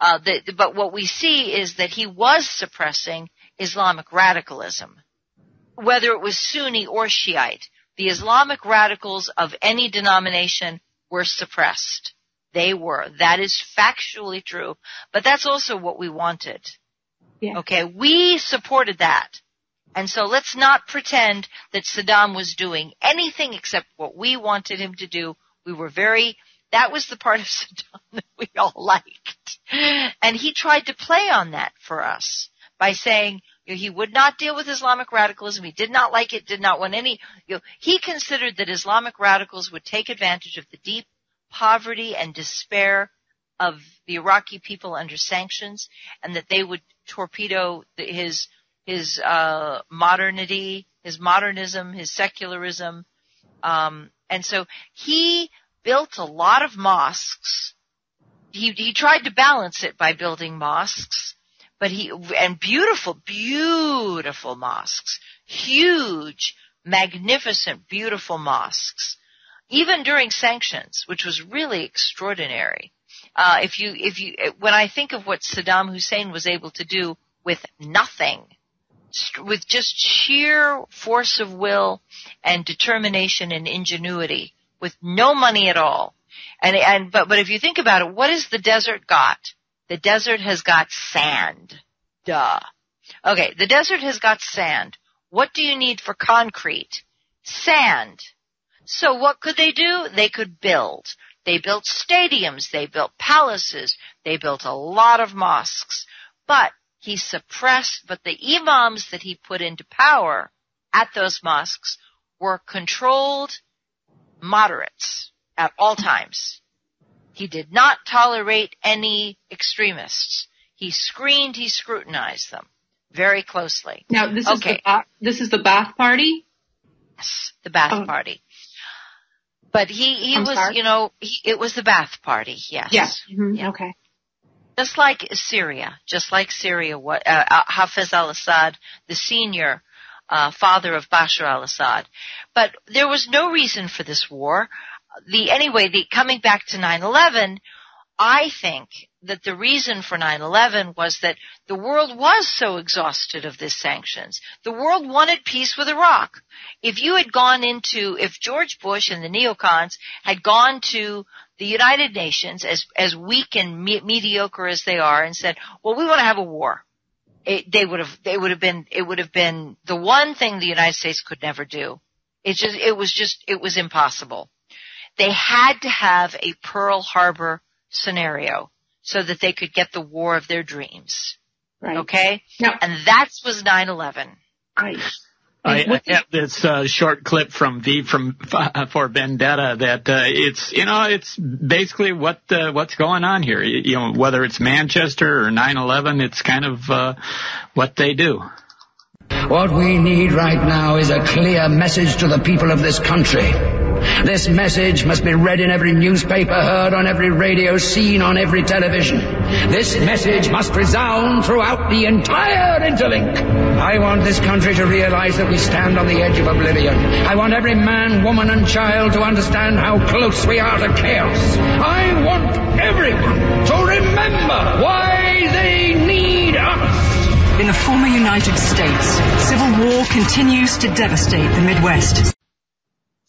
[SPEAKER 6] Uh, the, but what we see is that he was suppressing Islamic radicalism, whether it was Sunni or Shiite. The Islamic radicals of any denomination were suppressed. They were. That is factually true. But that's also what we wanted.
[SPEAKER 4] Yeah.
[SPEAKER 6] Okay, we supported that. And so let's not pretend that Saddam was doing anything except what we wanted him to do. We were very that was the part of Saddam that we all liked. And he tried to play on that for us by saying you know, he would not deal with Islamic radicalism. He did not like it, did not want any, you know, he considered that Islamic radicals would take advantage of the deep poverty and despair of the Iraqi people under sanctions and that they would torpedo his, his, uh, modernity, his modernism, his secularism. Um, and so he built a lot of mosques. He, he tried to balance it by building mosques, but he, and beautiful, beautiful mosques. Huge, magnificent, beautiful mosques. Even during sanctions, which was really extraordinary. Uh, if you, if you, when I think of what Saddam Hussein was able to do with nothing, with just sheer force of will and determination and ingenuity, with no money at all. And, and, but, but if you think about it, what has the desert got? The desert has got sand. Duh. Okay, the desert has got sand. What do you need for concrete? Sand. So what could they do? They could build. They built stadiums. They built palaces. They built a lot of mosques. But he suppressed, but the imams that he put into power at those mosques were controlled moderates at all times. He did not tolerate any extremists. He screened, he scrutinized them very closely.
[SPEAKER 4] Now this
[SPEAKER 6] okay.
[SPEAKER 4] is the this is the Ba'ath Party.
[SPEAKER 6] Yes, the Ba'ath
[SPEAKER 4] Oh.
[SPEAKER 6] Party. But he he
[SPEAKER 4] I'm
[SPEAKER 6] was
[SPEAKER 4] sorry?
[SPEAKER 6] you know he, it was the Ba'ath Party. Yes.
[SPEAKER 4] Yes. Mhm, Okay.
[SPEAKER 6] Just like Syria, just like Syria, what uh, uh, Hafez al-Assad, the senior uh, father of Bashar al-Assad. But there was no reason for this war. The anyway, the coming back to 9/11, I think that the reason for 9/11 was that the world was so exhausted of this sanctions. The world wanted peace with Iraq. If you had gone into, if George Bush and the neocons had gone to the United Nations, as as weak and me- mediocre as they are, and said, "Well, we want to have a war," it, they would have they would have been it would have been the one thing the United States could never do. It just it was just it was impossible. They had to have a Pearl Harbor scenario so that they could get the war of their dreams.
[SPEAKER 4] Right.
[SPEAKER 6] Okay?
[SPEAKER 4] Now-
[SPEAKER 6] and that was 9/11.
[SPEAKER 4] Right.
[SPEAKER 5] I, I
[SPEAKER 4] What's
[SPEAKER 5] have this uh, short clip from V from uh, for Vendetta that uh, it's you know it's basically what uh, what's going on here. You, you know whether it's Manchester or 9/11, it's kind of uh, what they do.
[SPEAKER 11] What we need right now is a clear message to the people of this country. This message must be read in every newspaper, heard on every radio, seen on every television. This message must resound throughout the entire interlink. I want this country to realize that we stand on the edge of oblivion. I want every man, woman, and child to understand how close we are to chaos. I want everyone to remember why they need us.
[SPEAKER 12] In the former United States, civil war continues to devastate the Midwest.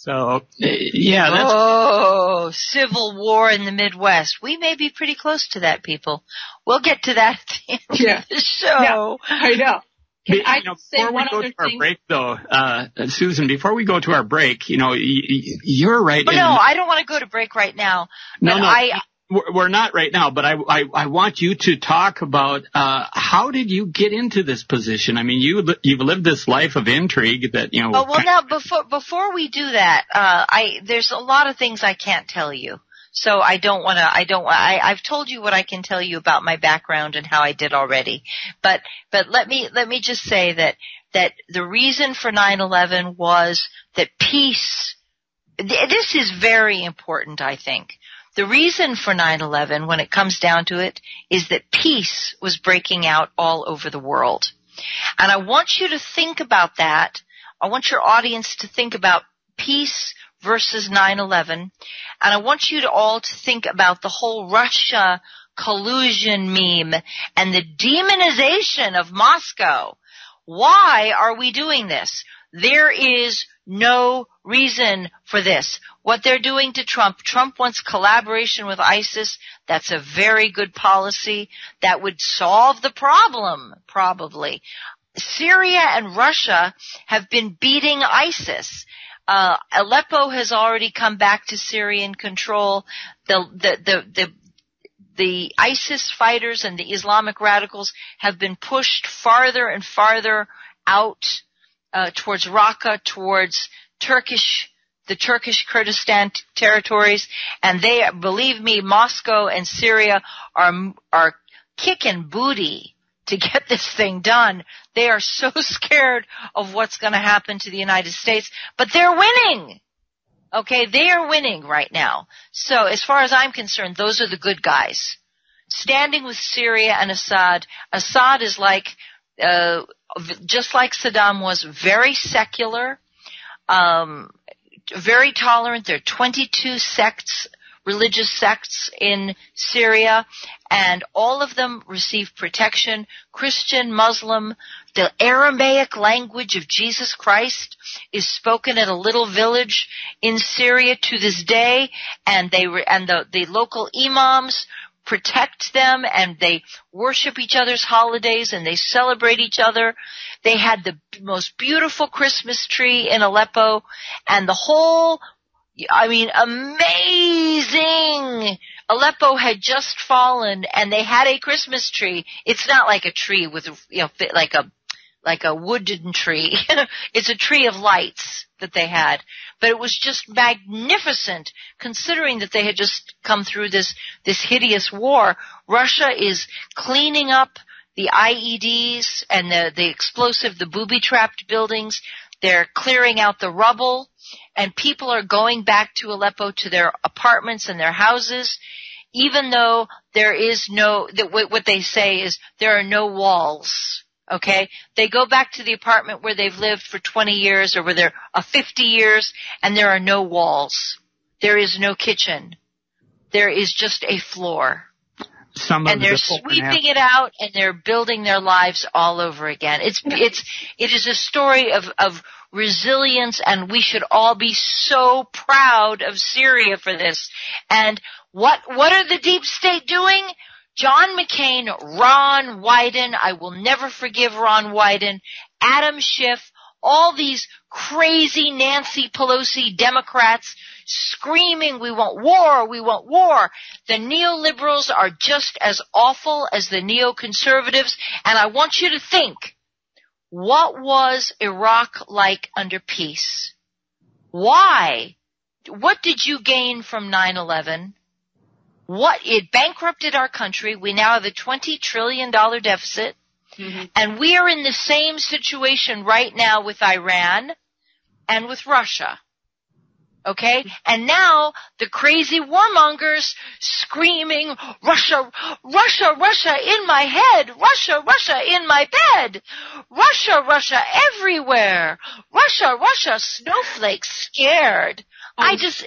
[SPEAKER 5] So yeah, that's
[SPEAKER 6] Oh, civil war in the Midwest. We may be pretty close to that, people. We'll get to that at the end
[SPEAKER 4] Yeah.
[SPEAKER 6] of the show.
[SPEAKER 4] I know. Can I
[SPEAKER 5] you know,
[SPEAKER 4] say
[SPEAKER 5] before we
[SPEAKER 4] one
[SPEAKER 5] go to our
[SPEAKER 4] thing?
[SPEAKER 5] break, though, uh, Susan, before we go to our break, you know, y- y- you're right.
[SPEAKER 6] But
[SPEAKER 5] in-
[SPEAKER 6] no, I don't want to go to break right now.
[SPEAKER 5] no, no,
[SPEAKER 6] I,
[SPEAKER 5] we're not right now. But I, I, I want you to talk about uh, how did you get into this position? I mean, you you've lived this life of intrigue that you know.
[SPEAKER 6] Oh well, now before before we do that, uh, I there's a lot of things I can't tell you. So I don't want to. I don't. I, I've told you what I can tell you about my background and how I did already. But but let me let me just say that that the reason for 9/11 was that peace. th- This is very important. I think the reason for 9/11, when it comes down to it, is that peace was breaking out all over the world. And I want you to think about that. I want your audience to think about peace versus 9-11. And I want you to all to think about the whole Russia collusion meme and the demonization of Moscow. Why are we doing this? There is no reason for this. What they're doing to Trump, Trump wants collaboration with ISIS. That's a very good policy. That would solve the problem, probably. Syria and Russia have been beating ISIS. Uh, Aleppo has already come back to Syrian control. The, the, the, the, the ISIS fighters and the Islamic radicals have been pushed farther and farther out uh, towards Raqqa, towards Turkish, the Turkish Kurdistan t- territories, and they, believe me, Moscow and Syria are are kicking booty to get this thing done. They are so scared of what's going to happen to the United States, but they're winning. Okay, they are winning right now. So as far as I'm concerned, those are the good guys. Standing with Syria and Assad, Assad is like, uh, just like Saddam was, very secular, um, very tolerant. There are 22 sects, religious sects in Syria, and all of them receive protection. Christian, Muslim, the Aramaic language of Jesus Christ is spoken at a little village in Syria to this day, and they re- and the, the local imams protect them and they worship each other's holidays and they celebrate each other. They had the most beautiful Christmas tree in Aleppo and the whole, I mean, amazing. Aleppo had just fallen and they had a Christmas tree. It's not like a tree with, you know, like a, like a wooden tree. it's a tree of lights that they had. But it was just magnificent considering that they had just come through this, this hideous war. Russia is cleaning up the IEDs and the, the explosive, the booby trapped buildings. They're clearing out the rubble and people are going back to Aleppo to their apartments and their houses even though there is no, what they say is there are no walls. Okay? They go back to the apartment where they've lived for 20 years or where they're uh, 50 years and there are no walls. There is no kitchen. There is just a floor.
[SPEAKER 5] Some
[SPEAKER 6] and they're
[SPEAKER 5] the
[SPEAKER 6] sweeping it out and they're building their lives all over again. It's, it's, it is a story of, of resilience and we should all be so proud of Syria for this. And what, what are the deep state doing? John McCain, Ron Wyden, I will never forgive Ron Wyden, Adam Schiff, all these crazy Nancy Pelosi Democrats screaming, we want war, we want war. The neoliberals are just as awful as the neoconservatives, and I want you to think, what was Iraq like under peace? Why? What did you gain from 9-11? What it bankrupted our country. We now have a $20 trillion deficit. Mm-hmm. And we are in the same situation right now with Iran and with Russia. Okay? And now the crazy warmongers screaming, Russia, Russia, Russia in my head, Russia, Russia in my bed, Russia, Russia everywhere, Russia, Russia snowflakes scared. Oh, I just,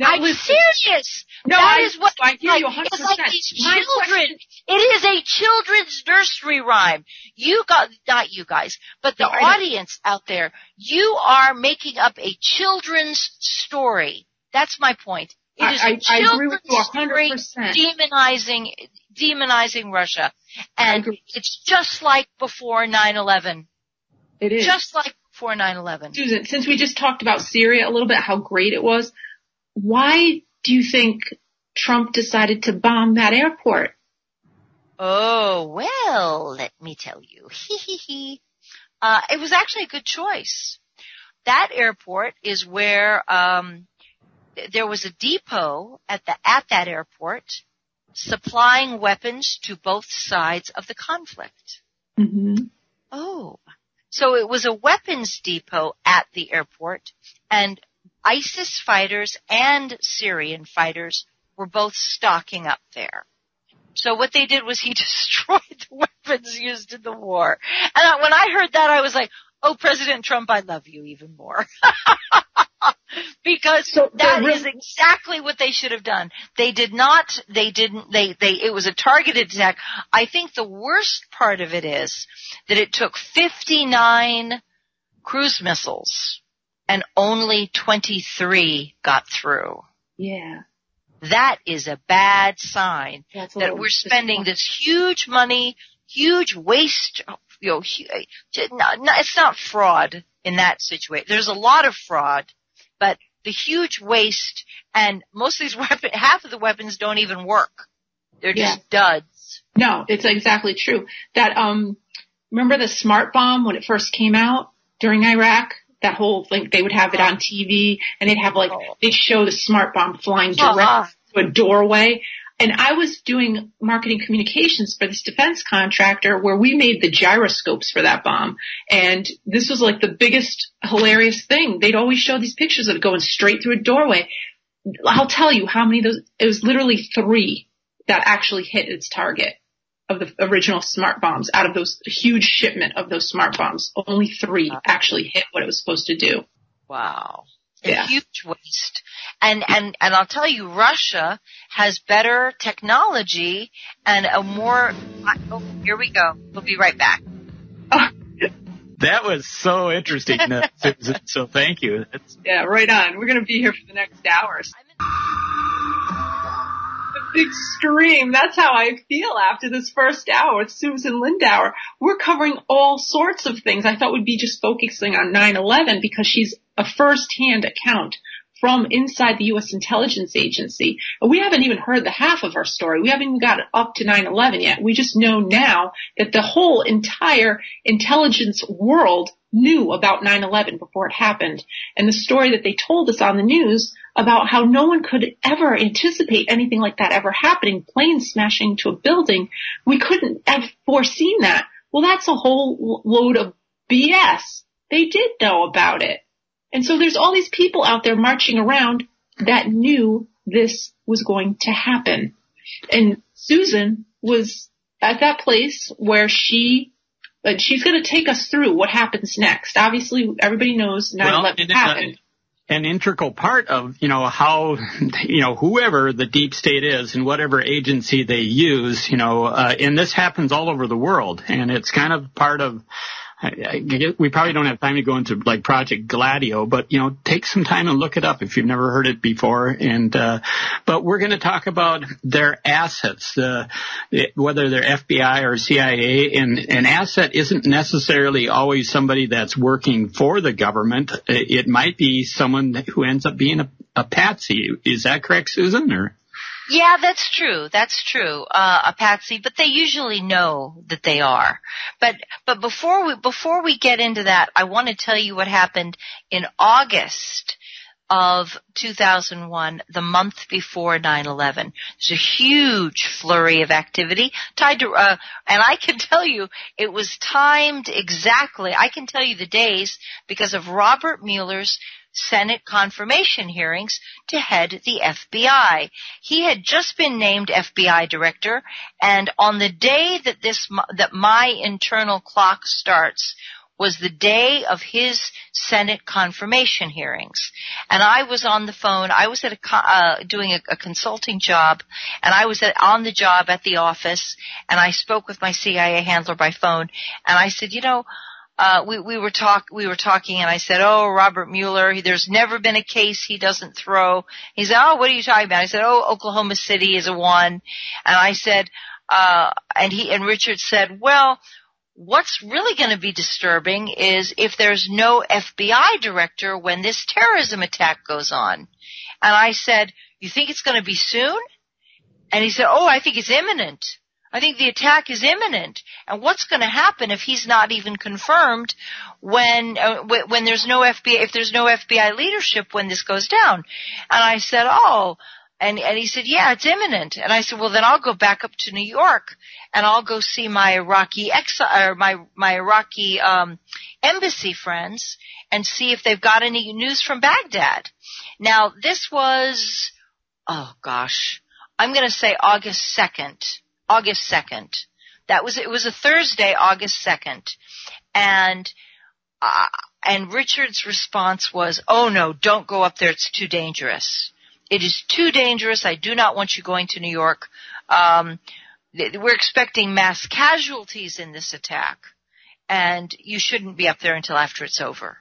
[SPEAKER 6] yeah. I'm serious.
[SPEAKER 4] No,
[SPEAKER 6] that
[SPEAKER 4] I,
[SPEAKER 6] is what
[SPEAKER 4] I hear
[SPEAKER 6] like,
[SPEAKER 4] you 100%.
[SPEAKER 6] It's like these children. It is a children's nursery rhyme. You got not you guys, but the no, audience out there. You are making up a children's story. That's my point. It is
[SPEAKER 4] I,
[SPEAKER 6] a children's
[SPEAKER 4] story
[SPEAKER 6] demonizing demonizing Russia, and it's just like before 9/11.
[SPEAKER 4] It is
[SPEAKER 6] just like before 9/11.
[SPEAKER 4] Susan, since we just talked about Syria a little bit, how great it was why do you think Trump decided to bomb that airport?
[SPEAKER 6] Oh, well, let me tell you. uh, it was actually a good choice. That airport is where, um, there was a depot at the, at that airport supplying weapons to both sides of the conflict.
[SPEAKER 4] Mm-hmm.
[SPEAKER 6] Oh. So it was a weapons depot at the airport and ISIS fighters and Syrian fighters were both stocking up there. So what they did was he destroyed the weapons used in the war. And when I heard that, I was like, oh, President Trump, I love you even more. because so that really- is exactly what they should have done. They did not, they didn't, they, they, it was a targeted attack. I think the worst part of it is that it took 59 cruise missiles and only 23 got through.
[SPEAKER 4] Yeah.
[SPEAKER 6] That is a bad sign that we're spending this huge money, huge waste, you know, it's not fraud in that situation. There's a lot of fraud, but the huge waste and most of these weapons, half of the weapons don't even work. They're just yeah. duds.
[SPEAKER 4] No, it's exactly true. That, um, remember the smart bomb when it first came out during Iraq? That whole thing. They would have it on TV and they'd have like, oh. they'd show the smart bomb flying direct uh-huh. to a doorway. And I was doing marketing communications for this defense contractor where we made the gyroscopes for that bomb. And this was like the biggest hilarious thing. They'd always show these pictures of it going straight through a doorway. I'll tell you how many those, it was literally three that actually hit its target of the original smart bombs out of those huge shipment of those smart bombs. Only three actually hit what it was supposed to do.
[SPEAKER 6] Wow.
[SPEAKER 4] Yeah.
[SPEAKER 6] A huge waste. And, and, and I'll tell you, Russia has better technology and a more, oh, here we go. We'll be right back.
[SPEAKER 5] That was so interesting, Susan. So thank you. That's...
[SPEAKER 4] Yeah, right on. We're going to be here for the next hours. Extreme. That's how I feel after this first hour with Susan Lindauer. We're covering all sorts of things. I thought we'd be just focusing on 9-11 because she's a first-hand account from inside the U.S. intelligence agency. We haven't even heard the half of her story. We haven't even got up to 9-11 yet. We just know now that the whole entire intelligence world knew about 9-11 before it happened. And the story that they told us on the news about how no one could ever anticipate anything like that ever happening, planes smashing into a building, we couldn't have foreseen that. Well, that's a whole load of BS. They did know about it. And so there's all these people out there marching around that knew this was going to happen. And Susan was at that place where she, but she's going to take us through what happens next. Obviously, everybody knows 9/11 well, happened.
[SPEAKER 5] An integral part of, you know, how, you know, whoever the deep state is and whatever agency they use, you know, uh, and this happens all over the world. And it's kind of part of, I, I we probably don't have time to go into like Project Gladio, but you know, take some time and look it up if you've never heard it before. And uh, but we're going to talk about their assets, uh, whether they're FBI or CIA. And an asset isn't necessarily always somebody that's working for the government. It might be someone who ends up being a, a patsy. Is that correct, Susan? Or
[SPEAKER 6] yeah, that's true. That's true. Uh, a patsy, but they usually know that they are. But but before we before we get into that, I want to tell you what happened in August of 2001, the month before 9/11. There's a huge flurry of activity tied to, uh, and I can tell you it was timed exactly. I can tell you the days because of Robert Mueller's Senate confirmation hearings to head the FBI. He had just been named FBI director and on the day that this, that my internal clock starts, was the day of his Senate confirmation hearings. And I was on the phone. I was at a, uh, doing a, a, consulting job, and I was at, on the job at the office, and I spoke with my CIA handler by phone, and I said, you know, uh, we, we were talk, we were talking and I said, oh, Robert Mueller, there's never been a case he doesn't throw. He said, oh, what are you talking about? I said, oh, Oklahoma City is a one. And I said, uh, and he, and Richard said, well, what's really going to be disturbing is if there's no FBI director when this terrorism attack goes on. And I said, you think it's going to be soon? And he said, oh, I think it's imminent. I think the attack is imminent. And what's going to happen if he's not even confirmed when uh, when there's no FBI if there's no FBI leadership when this goes down? And I said, "Oh, and and he said, "Yeah, it's imminent." And I said, "Well, then I'll go back up to New York and I'll go see my Iraqi ex or my my Iraqi um embassy friends and see if they've got any news from Baghdad." Now, this was oh gosh, I'm going to say August 2nd August 2nd. That was, it was a Thursday, August 2nd. And, uh, and Richard's response was, oh no, don't go up there, it's too dangerous. It is too dangerous, I do not want you going to New York. Um, we're expecting mass casualties in this attack, and you shouldn't be up there until after it's over.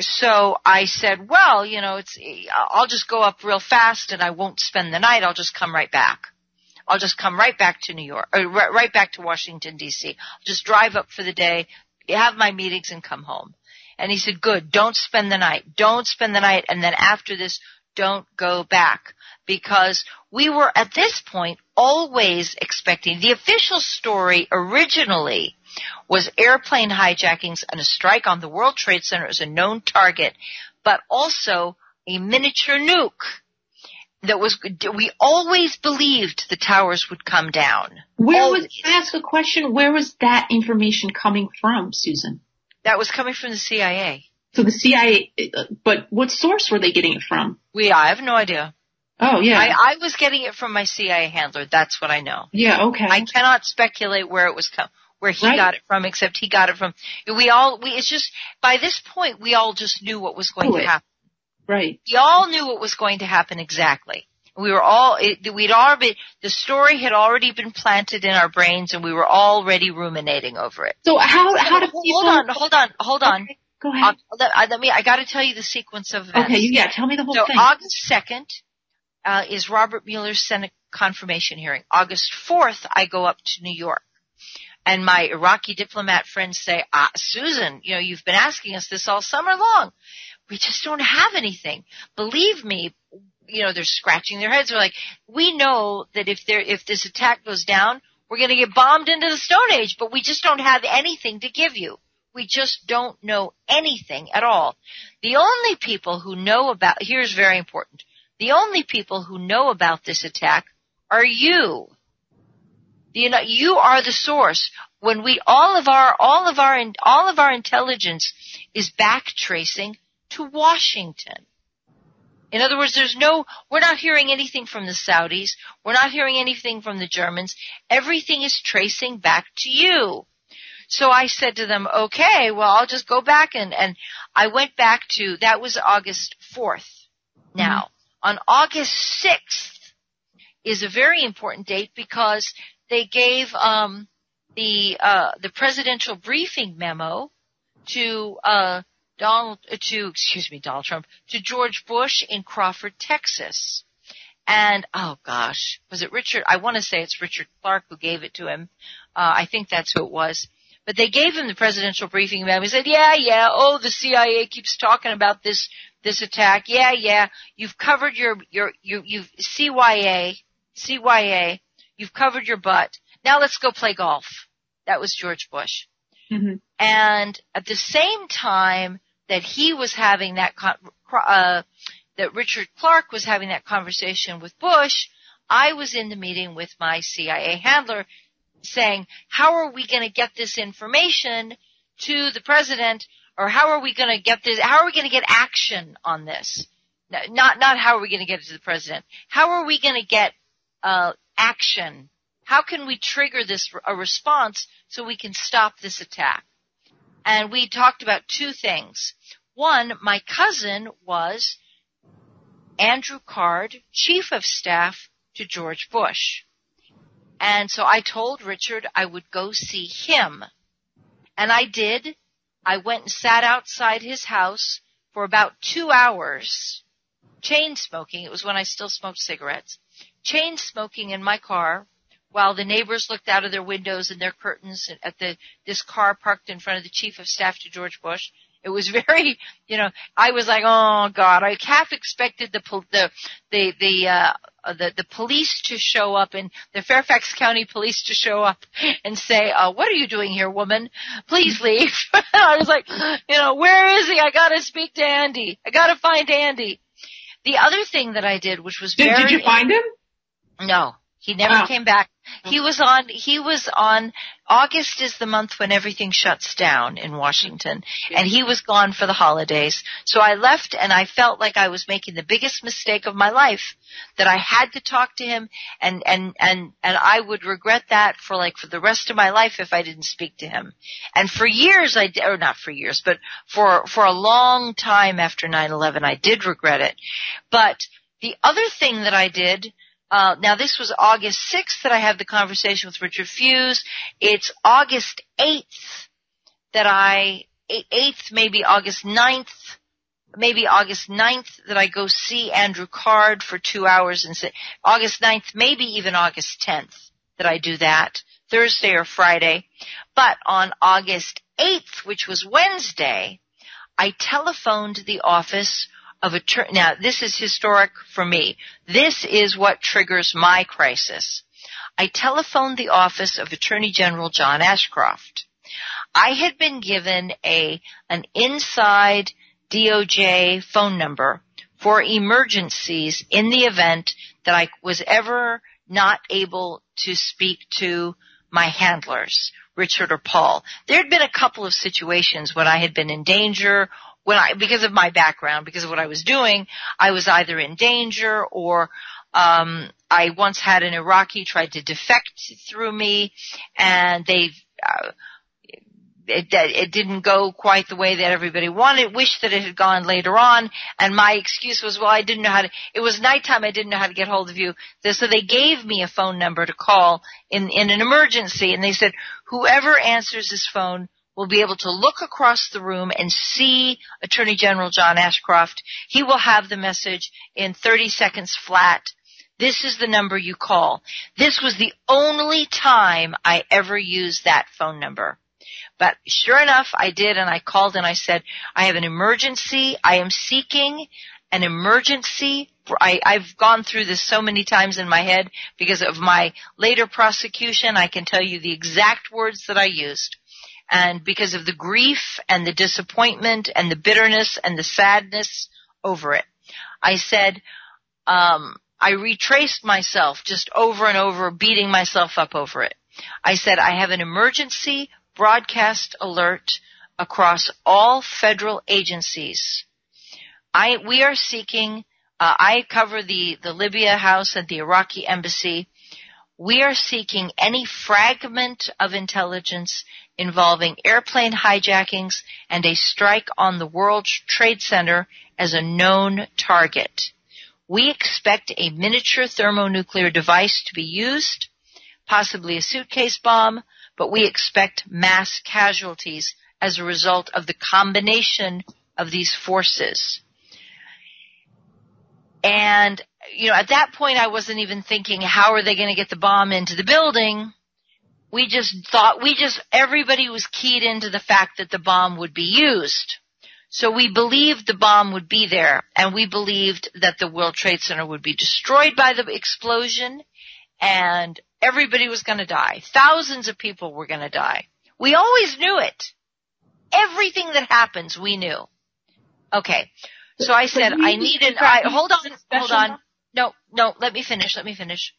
[SPEAKER 6] So I said, well, you know, it's, I'll just go up real fast and I won't spend the night, I'll just come right back. I'll just come right back to New York, uh, or right back to Washington D.C. I'll just drive up for the day, have my meetings and come home. And he said, good, don't spend the night. Don't spend the night. And then after this, don't go back. Because we were at this point always expecting the official story originally was airplane hijackings and a strike on the World Trade Center as a known target, but also a miniature nuke that was we always believed the towers would come down.
[SPEAKER 4] Where always. was I ask a question? Where was that information coming from, Susan?
[SPEAKER 6] That was coming from the CIA.
[SPEAKER 4] So the CIA, but what source were they getting it from?
[SPEAKER 6] We, I have no idea.
[SPEAKER 4] Oh yeah,
[SPEAKER 6] I, I was getting it from my CIA handler. That's what I know.
[SPEAKER 4] Yeah, okay.
[SPEAKER 6] I cannot speculate where it was come where he right. got it from, except he got it from. We all, we, it's just by this point we all just knew what was going to happen.
[SPEAKER 4] Right.
[SPEAKER 6] We all knew what was going to happen exactly. We were all, it, we'd already, the story had already been planted in our brains and we were already ruminating over it.
[SPEAKER 4] So how, how do
[SPEAKER 6] people? Hold on, hold on, hold on.
[SPEAKER 4] Okay, go ahead.
[SPEAKER 6] let, uh, let, me, I gotta tell you the sequence of events.
[SPEAKER 4] Okay, yeah, tell me the whole
[SPEAKER 6] so
[SPEAKER 4] thing.
[SPEAKER 6] So August 2nd, uh, is Robert Mueller's Senate confirmation hearing. August 4th, I go up to New York. And my Iraqi diplomat friends say, ah, Susan, you know, you've been asking us this all summer long. We just don't have anything. Believe me, you know, they're scratching their heads. They're like, we know that if there, if this attack goes down, we're going to get bombed into the Stone Age, but we just don't have anything to give you. We just don't know anything at all. The only people who know about, here's very important. The only people who know about this attack are you. You know, you are the source. When we, all of our, all of our, all of our intelligence is back tracing to Washington. In other words, there's no, we're not hearing anything from the Saudis. We're not hearing anything from the Germans. Everything is tracing back to you. So I said to them, okay, well, I'll just go back and, and I went back to, that was August 4th. Now, mm-hmm. on August 6th is a very important date because they gave, um, the, uh, the presidential briefing memo to, uh, Donald, uh, to, excuse me, Donald Trump, to George Bush in Crawford, Texas. And, oh gosh, was it Richard? I want to say it's Richard Clarke who gave it to him. Uh, I think that's who it was. But they gave him the presidential briefing memo. He said, yeah, yeah, oh, the CIA keeps talking about this, this attack. Yeah, yeah, you've covered your, your, you, you've, CYA, CYA, you've covered your butt. Now let's go play golf. That was George Bush. Mm-hmm. And at the same time that he was having that, uh, that Richard Clarke was having that conversation with Bush, I was in the meeting with my CIA handler saying, how are we going to get this information to the president or how are we going to get this, how are we going to get action on this? Not, not how are we going to get it to the president. How are we going to get, uh, action? How can we trigger this, a response so we can stop this attack? And we talked about two things. One, my cousin was Andrew Card, chief of staff to George Bush. And so I told Richard I would go see him. And I did. I went and sat outside his house for about two hours, chain smoking. It was when I still smoked cigarettes. Chain smoking in my car while the neighbors looked out of their windows and their curtains at the, this car parked in front of the chief of staff to George Bush. It was very, you know, I was like, oh God, I half expected the the the the uh, the the police to show up and the Fairfax County police to show up and say, uh, "What are you doing here, woman? Please leave." I was like, you know, where is he? I got to speak to Andy. I got to find Andy. The other thing that I did, which was
[SPEAKER 4] did,
[SPEAKER 6] very
[SPEAKER 4] did you find him?
[SPEAKER 6] No, he never came back. He was on, he was on, August is the month when everything shuts down in Washington, mm-hmm. and he was gone for the holidays. So I left and I felt like I was making the biggest mistake of my life, that I had to talk to him, and, and, and, and I would regret that for like for the rest of my life if I didn't speak to him. And for years I, or not for years, but for, for a long time after 9-11 I did regret it. But the other thing that I did, uh, now this was August 6th that I had the conversation with Richard Fuisz. It's August 8th that I, 8th, maybe August 9th, maybe August 9th that I go see Andrew Card for two hours and say, August 9th, maybe even August 10th that I do that, Thursday or Friday. But on August 8th, which was Wednesday, I telephoned the office of attorney. Now, this is historic for me. This is what triggers my crisis. I telephoned the office of Attorney General John Ashcroft. I had been given a an inside DOJ phone number for emergencies in the event that I was ever not able to speak to my handlers, Richard or Paul. There had been a couple of situations when I had been in danger when I, because of my background, because of what I was doing, I was either in danger or, um, I once had an Iraqi tried to defect through me and they, uh, it, it didn't go quite the way that everybody wanted. Wished that it had gone later on. And my excuse was, well, I didn't know how to. It was nighttime. I didn't know how to get hold of you. So they gave me a phone number to call in in an emergency, and they said whoever answers this phone will be able to look across the room and see Attorney General John Ashcroft. He will have the message in 30 seconds flat This is the number you call. This was the only time I ever used that phone number. But sure enough, I did and I called and I said, I have an emergency. I am seeking an emergency. I, I've gone through this so many times in my head because of my later prosecution. I can tell you the exact words that I used. And because of the grief and the disappointment and the bitterness and the sadness over it, I said, um, I retraced myself just over and over, beating myself up over it. I said, I have an emergency broadcast alert across all federal agencies. I, we are seeking, uh, I cover the, the Libya House and the Iraqi Embassy. We are seeking any fragment of intelligence involving airplane hijackings and a strike on the World Trade Center as a known target. We expect a miniature thermonuclear device to be used, possibly a suitcase bomb, but we expect mass casualties as a result of the combination of these forces. And, you know, at that point I wasn't even thinking how are they going to get the bomb into the building. We just thought, we just, everybody was keyed into the fact that the bomb would be used. So we believed the bomb would be there and we believed that the World Trade Center would be destroyed by the explosion and everybody was going to die. Thousands of people were going to die. We always knew it. Everything that happens, we knew. Okay. So I said, I needed, I, hold on, hold on. No, no, let me finish, let me finish.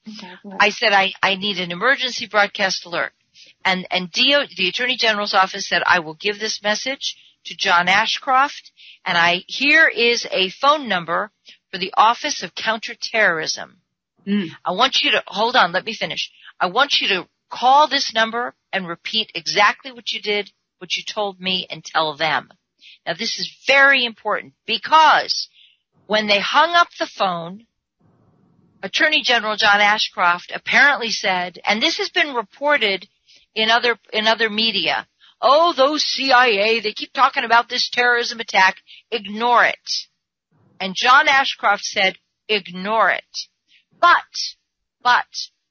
[SPEAKER 6] I said, I, I need an emergency broadcast alert. And, and DO, the Attorney General's office said, I will give this message to John Ashcroft, and I here is a phone number for the Office of Counterterrorism. Mm. I want you to hold on, let me finish. I want you to call this number and repeat exactly what you did, what you told me, and tell them. Now this is very important because when they hung up the phone, Attorney General John Ashcroft apparently said, and this has been reported in other in other media, Oh, those CIA, they keep talking about this terrorism attack. Ignore it. And John Ashcroft said, ignore it. But, but,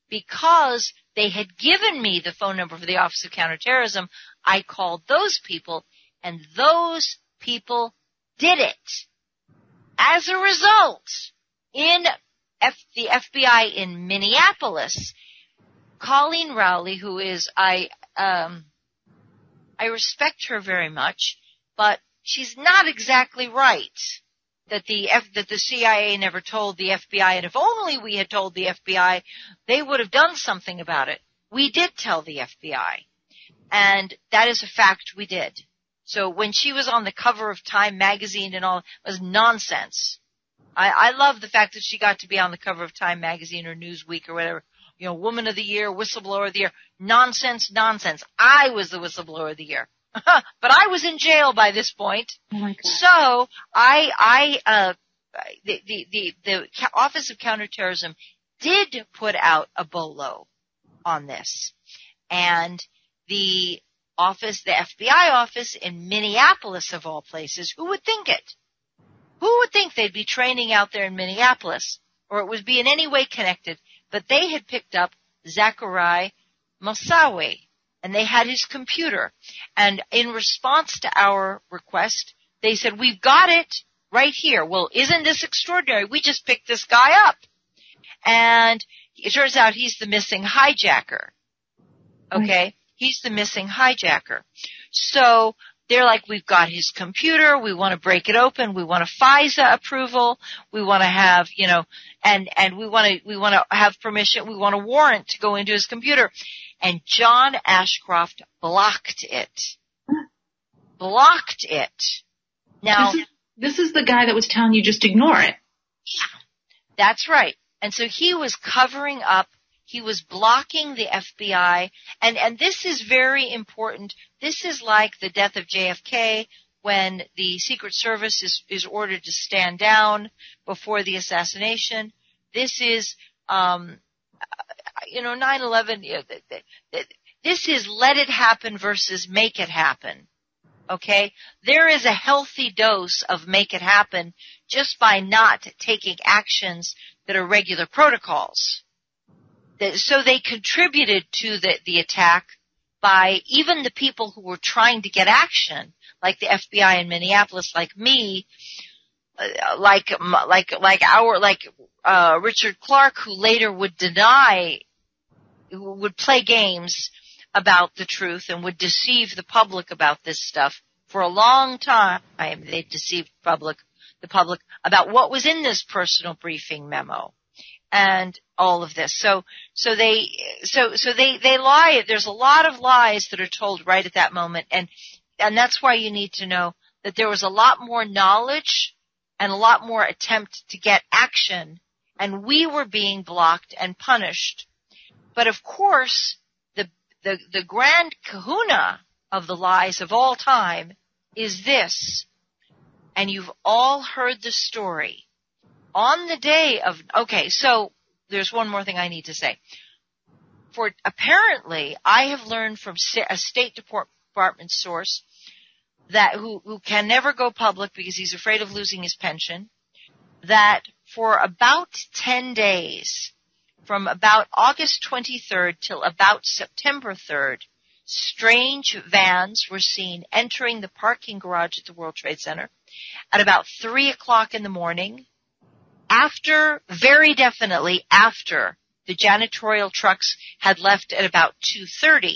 [SPEAKER 6] because they had given me the phone number for the Office of Counterterrorism, I called those people and those people did it. As a result, in F- the FBI in Minneapolis, Colleen Rowley, who is I um, I respect her very much, but she's not exactly right that the F, that the CIA never told the FBI, and if only we had told the FBI, they would have done something about it. We did tell the FBI, and that is a fact we did. So when she was on the cover of Time magazine and all, it was nonsense. I, I love the fact that she got to be on the cover of Time magazine or Newsweek or whatever you know, woman of the year, whistleblower of the year. Nonsense, nonsense. I was the whistleblower of the year. but I was in jail by this point.
[SPEAKER 4] Oh
[SPEAKER 6] so I, I, uh, the, the, the, the Office of Counterterrorism did put out a bolo on this. And the office, the FBI office in Minneapolis of all places, who would think it? Who would think they'd be training out there in Minneapolis or it would be in any way connected but they had picked up Zachariah Moussaoui and they had his computer. And in response to our request, they said, we've got it right here. Well, isn't this extraordinary? We just picked this guy up. And it turns out he's the missing hijacker. Okay? He's the missing hijacker. So they're like, we've got his computer, we want to break it open, we want a FISA approval, we want to have, you know, and, and we want to, we want to have permission, we want a warrant to go into his computer. And John Ashcroft blocked it. blocked it. Now,
[SPEAKER 4] this is, this is the guy that was telling you just ignore it.
[SPEAKER 6] Yeah, that's right. And so he was covering up he was blocking the FBI, and, and this is very important. This is like the death of JFK when the Secret Service is, is ordered to stand down before the assassination. This is, um, you know, 9-11, this is let it happen versus make it happen. Okay? There is a healthy dose of make it happen just by not taking actions that are regular protocols. So they contributed to the, the attack by even the people who were trying to get action, like the FBI in Minneapolis, like me, uh, like like like our like uh, Richard Clarke, who later would deny, who would play games about the truth and would deceive the public about this stuff for a long time. They deceived public the public about what was in this personal briefing memo and all of this. So, so they, so, so they, they lie. There's a lot of lies that are told right at that moment. And, and that's why you need to know that there was a lot more knowledge and a lot more attempt to get action and we were being blocked and punished. But of course, the, the, the grand kahuna of the lies of all time is this and you've all heard the story. On the day of, okay, so there's one more thing I need to say. For apparently, I have learned from a State Department source that who, who can never go public because he's afraid of losing his pension, that for about 10 days, from about August 23rd till about September 3rd, strange vans were seen entering the parking garage at the World Trade Center at about three o'clock in the morning after, very definitely after the janitorial trucks had left at about 2.30.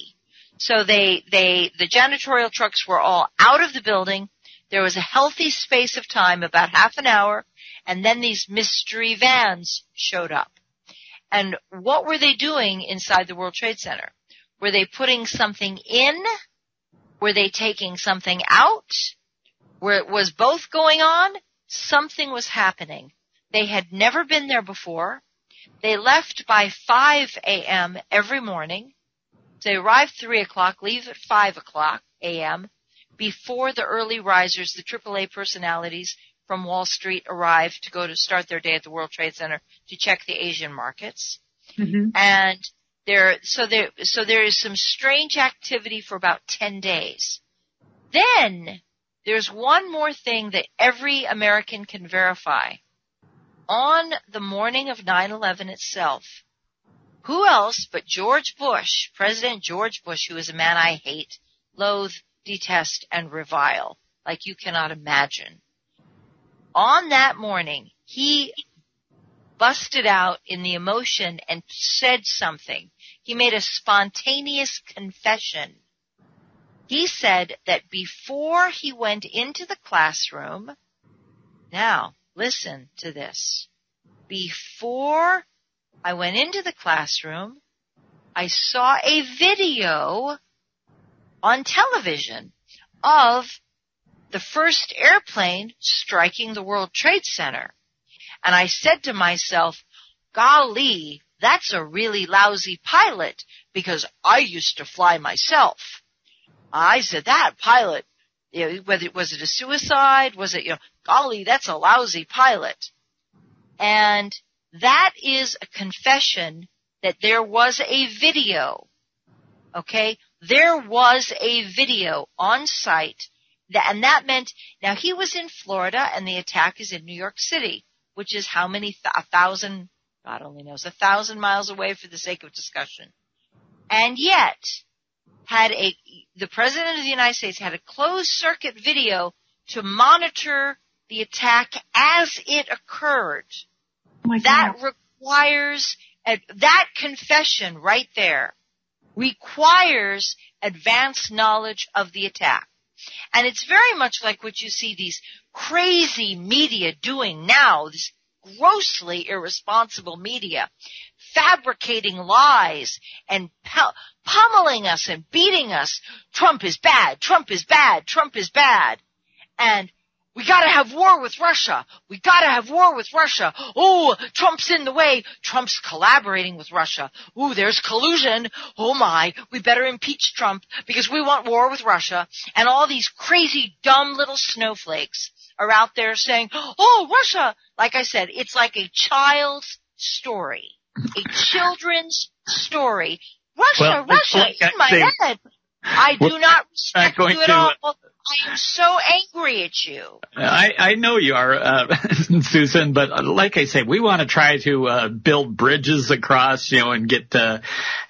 [SPEAKER 6] So they, they, the janitorial trucks were all out of the building. There was a healthy space of time, about half an hour, and then these mystery vans showed up. And what were they doing inside the World Trade Center? Were they putting something in? Were they taking something out? where it was both going on, something was happening. They had never been there before. They left by 5 a.m. every morning. They arrive 3 o'clock, leave at 5 o'clock a.m. before the early risers, the AAA personalities from Wall Street arrived to go to start their day at the World Trade Center to check the Asian markets. Mm-hmm. And there, so there, so there is some strange activity for about 10 days. Then there's one more thing that every American can verify. On the morning of 9-11 itself, who else but George Bush, President George Bush, who is a man I hate, loathe, detest, and revile, like you cannot imagine. On that morning, he busted out in the emotion and said something. He made a spontaneous confession he said that before he went into the classroom, now listen to this. Before I went into the classroom, I saw a video on television of the first airplane striking the World Trade Center. And I said to myself, golly, that's a really lousy pilot because I used to fly myself. I said that pilot, you know, whether was it a suicide, was it, you know, golly, that's a lousy pilot. And that is a confession that there was a video. Okay? There was a video on site that, and that meant, now he was in Florida and the attack is in New York City, which is how many, th- a thousand, God only knows, a thousand miles away for the sake of discussion. And yet, had a, the President of the United States had a closed circuit video to monitor the attack as it occurred.
[SPEAKER 4] Oh
[SPEAKER 6] that requires, that confession right there requires advanced knowledge of the attack. And it's very much like what you see these crazy media doing now, this grossly irresponsible media fabricating lies and pummeling us and beating us. Trump is bad. Trump is bad. Trump is bad. And we gotta have war with Russia. We gotta have war with Russia. Oh, Trump's in the way. Trump's collaborating with Russia. Ooh, there's collusion. Oh my, we better impeach Trump because we want war with Russia. And all these crazy, dumb little snowflakes are out there saying, oh, Russia. Like I said, it's like a child's story a children's story. Russia,
[SPEAKER 5] well,
[SPEAKER 6] Russia, in my
[SPEAKER 5] say,
[SPEAKER 6] head. I do not respect you at all. I am so angry at you.
[SPEAKER 5] I, I know you are, uh, Susan, but like I say, we want to try to uh, build bridges across, you know, and get, uh,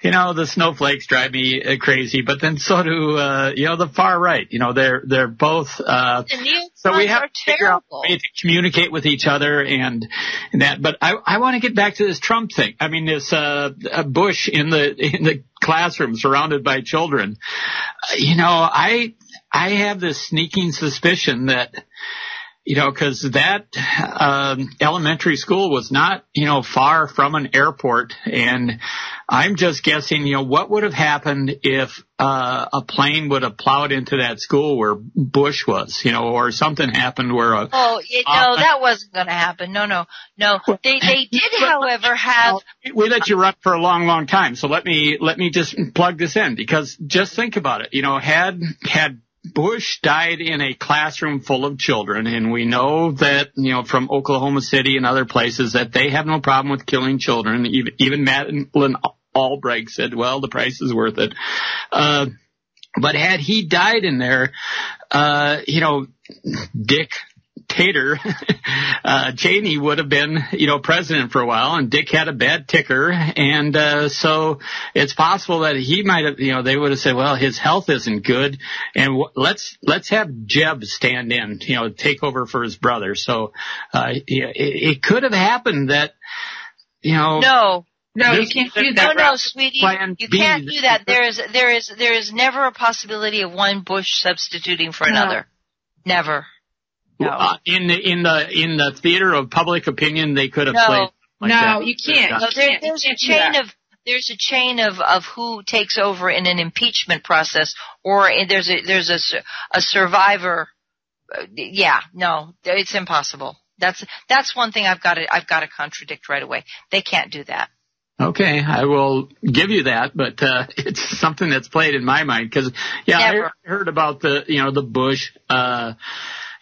[SPEAKER 5] you know, the snowflakes drive me uh, crazy, but then so do, uh, you know, the far right. You know, they're they're both. Uh, so we have to figure out a way to communicate with each other and, and that. But I I want to get back to this Trump thing. I mean, this uh, Bush in the in the classroom surrounded by children. Uh, you know, I I have this sneaking suspicion that you know, because that um, elementary school was not, you know, far from an airport, and I'm just guessing, you know, what would have happened if uh, a plane would have plowed into that school where Bush was, you know, or something happened where a
[SPEAKER 6] oh it, no, uh, that wasn't going to happen. No, no, no. They they did, however, have
[SPEAKER 5] we let you run for a long, long time. So let me let me just plug this in because just think about it. You know, had had Bush died in a classroom full of children, and we know that, you know, from Oklahoma City and other places that they have no problem with killing children. Even, even Madeleine Albright said, well, the price is worth it. Uh, but had he died in there, uh, you know, Dick Tater, uh, Cheney would have been, you know, president for a while, and Dick had a bad ticker, and uh, so it's possible that he might have, you know, they would have said, well, his health isn't good, and w- let's let's have Jeb stand in, you know, take over for his brother. So uh, it, it could have happened that, you know,
[SPEAKER 6] no.
[SPEAKER 4] No, you can't do that.
[SPEAKER 6] No, no, sweetie, you can't do that. There is, there is, there is never a possibility of one Bush substituting for another. No. Never. No.
[SPEAKER 5] Uh, in the in the in the theater of public opinion, they could have
[SPEAKER 6] no.
[SPEAKER 5] played. Like
[SPEAKER 4] no,
[SPEAKER 5] that.
[SPEAKER 4] you can't.
[SPEAKER 6] No, there, there's a chain of there's a chain of of who takes over in an impeachment process, or there's a there's a a survivor. Uh, yeah, no, it's impossible. That's that's one thing I've got to I've got to contradict right away. They can't do that.
[SPEAKER 5] Okay, I will give you that, but uh, it's something that's played in my mind because yeah,
[SPEAKER 6] Never.
[SPEAKER 5] I heard about the you know the Bush. Uh,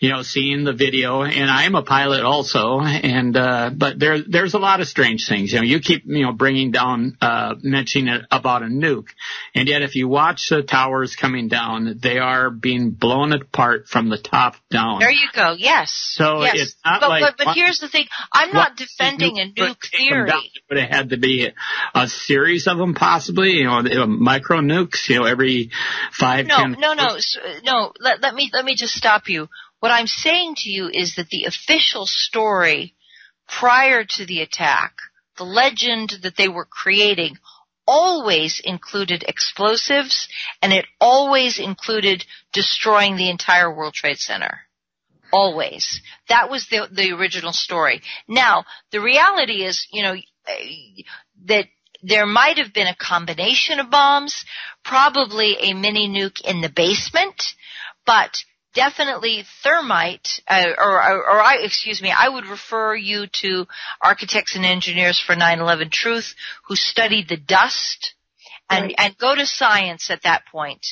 [SPEAKER 5] you know, seeing the video, and I'm a pilot also, and uh, but there there's a lot of strange things. You know, you keep you know bringing down, uh, mentioning it about a nuke, and yet if you watch the towers coming down, they are being blown apart from the top down.
[SPEAKER 6] There you go. Yes.
[SPEAKER 5] So
[SPEAKER 6] yes.
[SPEAKER 5] it's not
[SPEAKER 6] but,
[SPEAKER 5] like.
[SPEAKER 6] But, but here's the thing: I'm not defending a nuke theory.
[SPEAKER 5] It would have had to be a series of them, possibly. You know, micro nukes. You know, every five.
[SPEAKER 6] No,
[SPEAKER 5] 10,
[SPEAKER 6] no, no, no. Let, let me let me just stop you. What I'm saying to you is that the official story prior to the attack, the legend that they were creating, always included explosives and it always included destroying the entire World Trade Center. Always. That was the, the original story. Now, the reality is, you know, that there might have been a combination of bombs, probably a mini nuke in the basement, but definitely thermite, uh, or, or, or, I, excuse me, I would refer you to architects and engineers for 9/11 Truth who studied the dust, and
[SPEAKER 4] Right.
[SPEAKER 6] and go to science at that point.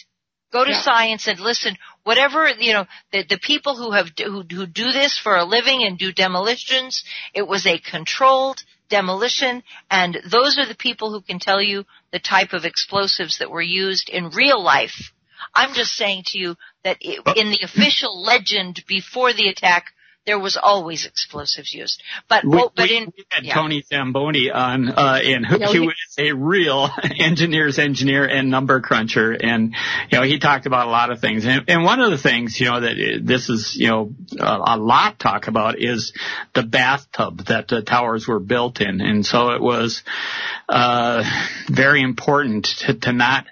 [SPEAKER 6] Go to
[SPEAKER 4] Yeah.
[SPEAKER 6] science and listen. Whatever you know, the the people who have who who do this for a living and do demolitions, it was a controlled demolition, and those are the people who can tell you the type of explosives that were used in real life. I'm just saying to you that it, in the official legend before the attack, there was always explosives used. But
[SPEAKER 5] We,
[SPEAKER 6] oh, but in
[SPEAKER 5] we had
[SPEAKER 6] yeah.
[SPEAKER 5] Tony Szamboti on, uh, and who,
[SPEAKER 6] Yeah,
[SPEAKER 5] he
[SPEAKER 6] we-
[SPEAKER 5] was a real engineer's engineer and number cruncher. And, you know, he talked about a lot of things. And, and one of the things, you know, that this is, you know, a, a lot talk about is the bathtub that the towers were built in. And so it was, uh, very important to, to not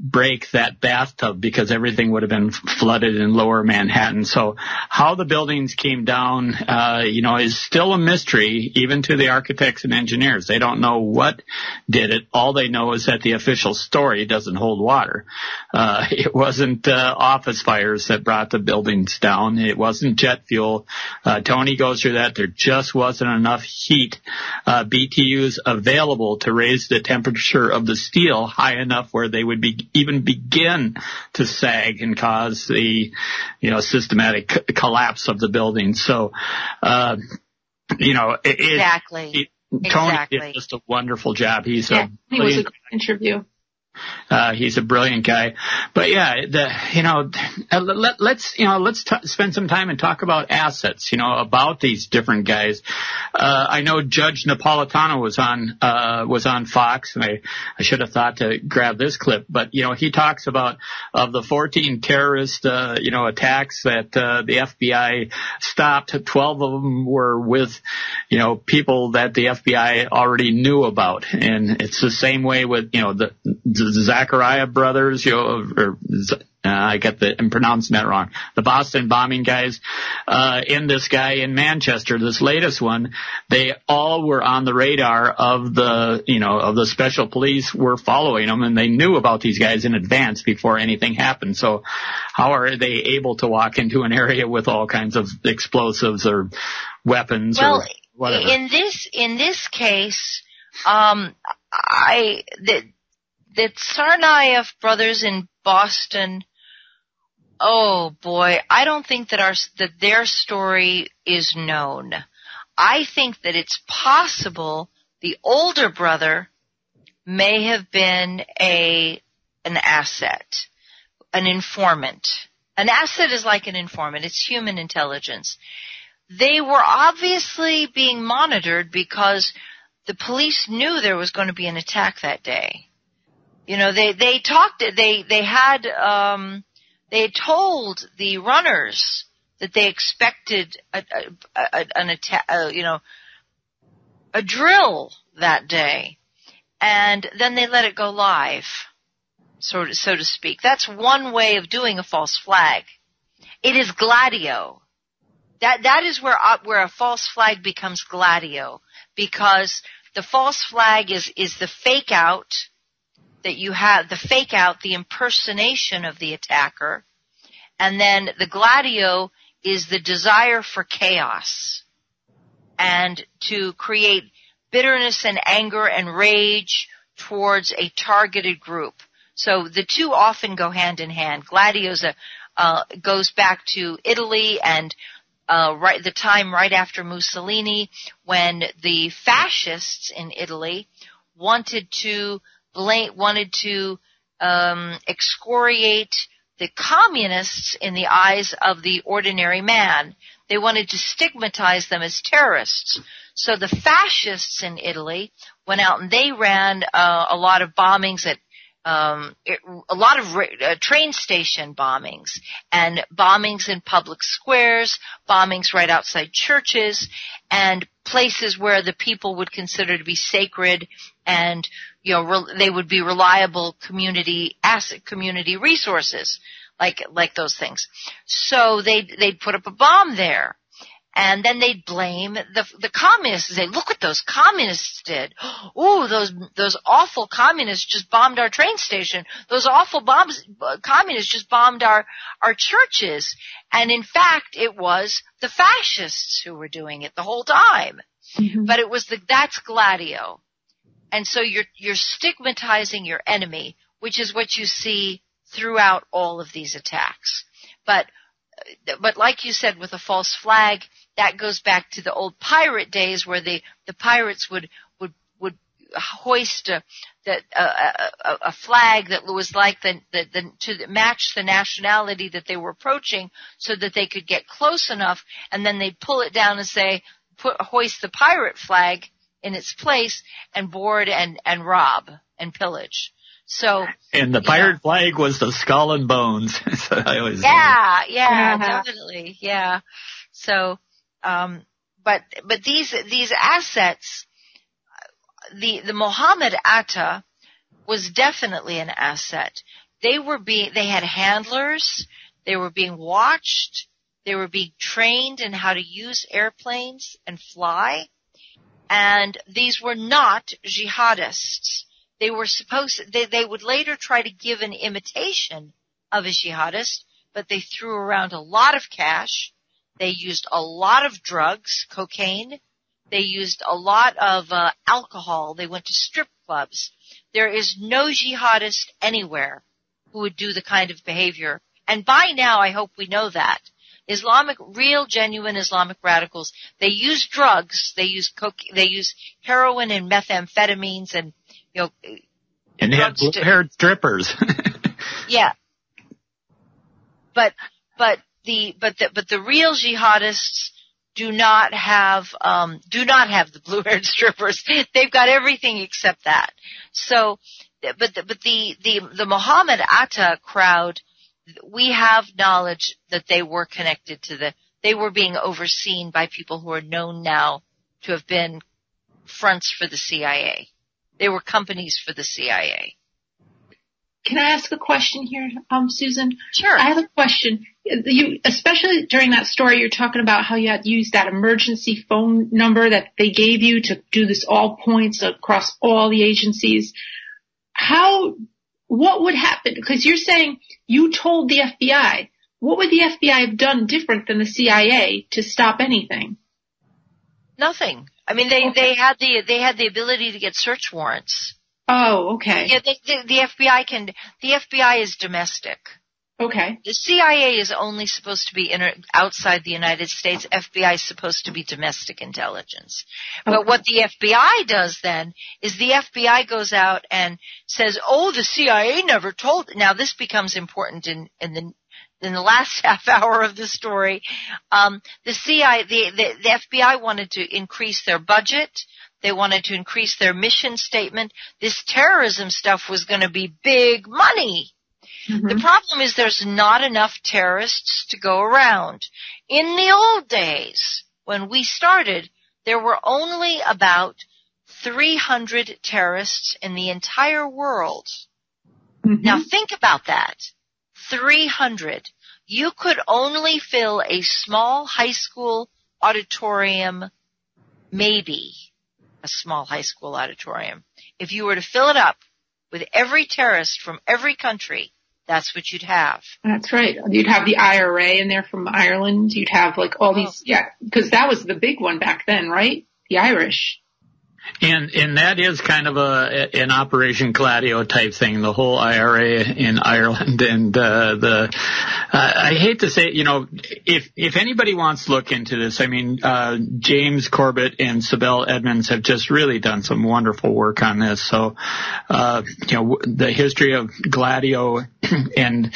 [SPEAKER 5] break that bathtub because everything would have been flooded in lower Manhattan. So how the buildings came down, uh, you know, is still a mystery even to the architects and engineers. They don't know what did it. All they know is that the official story doesn't hold water. Uh, it wasn't, uh, office fires that brought the buildings down. It wasn't jet fuel. Uh, Tony goes through that. There just wasn't enough heat, uh, BTUs available to raise the temperature of the steel high enough where they would be even begin to sag and cause the, you know, systematic c- collapse of the building. So, uh, you know, it, it-
[SPEAKER 6] Exactly.
[SPEAKER 5] it- Tony
[SPEAKER 6] Exactly.
[SPEAKER 5] did just a wonderful job. He's
[SPEAKER 4] Yeah,
[SPEAKER 5] a
[SPEAKER 4] he was a great interview.
[SPEAKER 5] Uh, he's a brilliant guy, but yeah, the you know, uh, let, let's you know, let's t- spend some time and talk about assets. You know, about these different guys. Uh, I know Judge Napolitano was on uh, was on Fox, and I I should have thought to grab this clip, but you know, he talks about of the 14 terrorist uh, you know attacks that uh, the FBI stopped. 12 of them were with you know people that the FBI already knew about, and it's the same way with you know the, the Zachariah brothers, you know, or, uh, I got the, I'm pronouncing that wrong. The Boston bombing guys, uh, in this guy in Manchester, this latest one, they all were on the radar of the, you know, of the special police were following them and they knew about these guys in advance before anything happened. So how are they able to walk into an area with all kinds of explosives or weapons
[SPEAKER 6] well,
[SPEAKER 5] or whatever?
[SPEAKER 6] in this, in this case, um, I, the, the Tsarnaev brothers in Boston, oh boy, I don't think that our, that their story is known. I think that it's possible the older brother may have been a, an asset, an informant. An asset is like an informant. It's human intelligence. They were obviously being monitored because the police knew there was going to be an attack that day. You know, they, they talked, they, they had, um, they told the runners that they expected a, a, a, an attack, uh, you know, a drill that day. And then they let it go live, so to, so to speak. That's one way of doing a false flag. It is gladio. That, that is where, uh, where a false flag becomes gladio because the false flag is, is the fake out that you have the fake out, the impersonation of the attacker, and then the gladio is the desire for chaos and to create bitterness and anger and rage towards a targeted group. So the two often go hand in hand. Gladio uh, goes back to Italy and uh, right the time right after Mussolini when the fascists in Italy wanted to blame, wanted to um, excoriate the communists in the eyes of the ordinary man. They wanted to stigmatize them as terrorists. So the fascists in Italy went out and they ran uh, a lot of bombings at um, it, a lot of uh, train station bombings and bombings in public squares, bombings right outside churches, and places where the people would consider to be sacred and you know re- they would be reliable community asset community resources like like those things. So they they'd put up a bomb there and then they'd blame the the communists and say, "Look what those communists did! Oh, those those awful communists just bombed our train station. Those awful bombs, communists just bombed our our churches." And in fact, it was the fascists who were doing it the whole time. Mm-hmm. But it was the that's Gladio, and so you're you're stigmatizing your enemy, which is what you see throughout all of these attacks. But but like you said, with a false flag, that goes back to the old pirate days where the the pirates would would would hoist a a, a, a, flag that was like the, the, the to match the nationality that they were approaching, so that they could get close enough, and then they'd pull it down and say, put hoist the pirate flag in its place and board and and rob and pillage. So
[SPEAKER 5] and the pirate know. flag was the skull and bones. so I always
[SPEAKER 6] yeah, yeah, definitely, yeah. So um, but but these these assets, the the Mohammed Atta was definitely an asset. They were being they had handlers. They were being watched. They were being trained in how to use airplanes and fly. And these were not jihadists. They were supposed, they, they would later try to give an imitation of a jihadist, but they threw around a lot of cash they used a lot of drugs, cocaine. They used a lot of uh, alcohol. They went to strip clubs. There is no jihadist anywhere who would do the kind of behavior. And by now, I hope we know that. Islamic, real, genuine Islamic radicals, they use drugs, they use coke, they use heroin and methamphetamines and, you know,
[SPEAKER 5] And they had blue-haired strippers.
[SPEAKER 6] yeah. But, but the, but the, but the real jihadists do not have, um, do not have the blue-haired strippers. They've got everything except that. So, but the, but the, the, the Muhammad Atta crowd, we have knowledge that they were connected to the, they were being overseen by people who are known now to have been fronts for the CIA. They were companies for the CIA.
[SPEAKER 4] Can I ask a question here, um, Susan?
[SPEAKER 6] Sure.
[SPEAKER 4] I have a question. You, especially during that story, you're talking about how you had used that emergency phone number that they gave you to do this all points across all the agencies. How, what would happen? Because you're saying you told the FBI. What would the FBI have done different than the CIA to stop anything?
[SPEAKER 6] Nothing. I mean, they, okay. they had the, they had the ability to get search warrants.
[SPEAKER 4] Oh, okay.
[SPEAKER 6] Yeah, the, the, the FBI can, the FBI is domestic.
[SPEAKER 4] Okay.
[SPEAKER 6] The CIA is only supposed to be inter- outside the United States. FBI is supposed to be domestic intelligence. Okay. But what the FBI does then is the FBI goes out and says, "Oh, the CIA never told." Now this becomes important in in the in the last half hour of the story. Um, the CIA, the, the, the FBI wanted to increase their budget. They wanted to increase their mission statement. This terrorism stuff was going to be big money. Mm-hmm. The problem is there's not enough terrorists to go around. In the old days, when we started, there were only about 300 terrorists in the entire world. Mm-hmm. Now think about that. 300. You could only fill a small high school auditorium, maybe a small high school auditorium. If you were to fill it up with every terrorist from every country, that's what you'd have.
[SPEAKER 4] That's right. You'd have the IRA in there from Ireland. You'd have like all these, oh. yeah, because that was the big one back then, right? The Irish.
[SPEAKER 5] And and that is kind of a an Operation Gladio type thing, the whole IRA in Ireland, and uh, the uh, I hate to say, you know, if if anybody wants to look into this, I mean, uh, James Corbett and Sibel Edmonds have just really done some wonderful work on this. So, uh, you know, the history of Gladio, and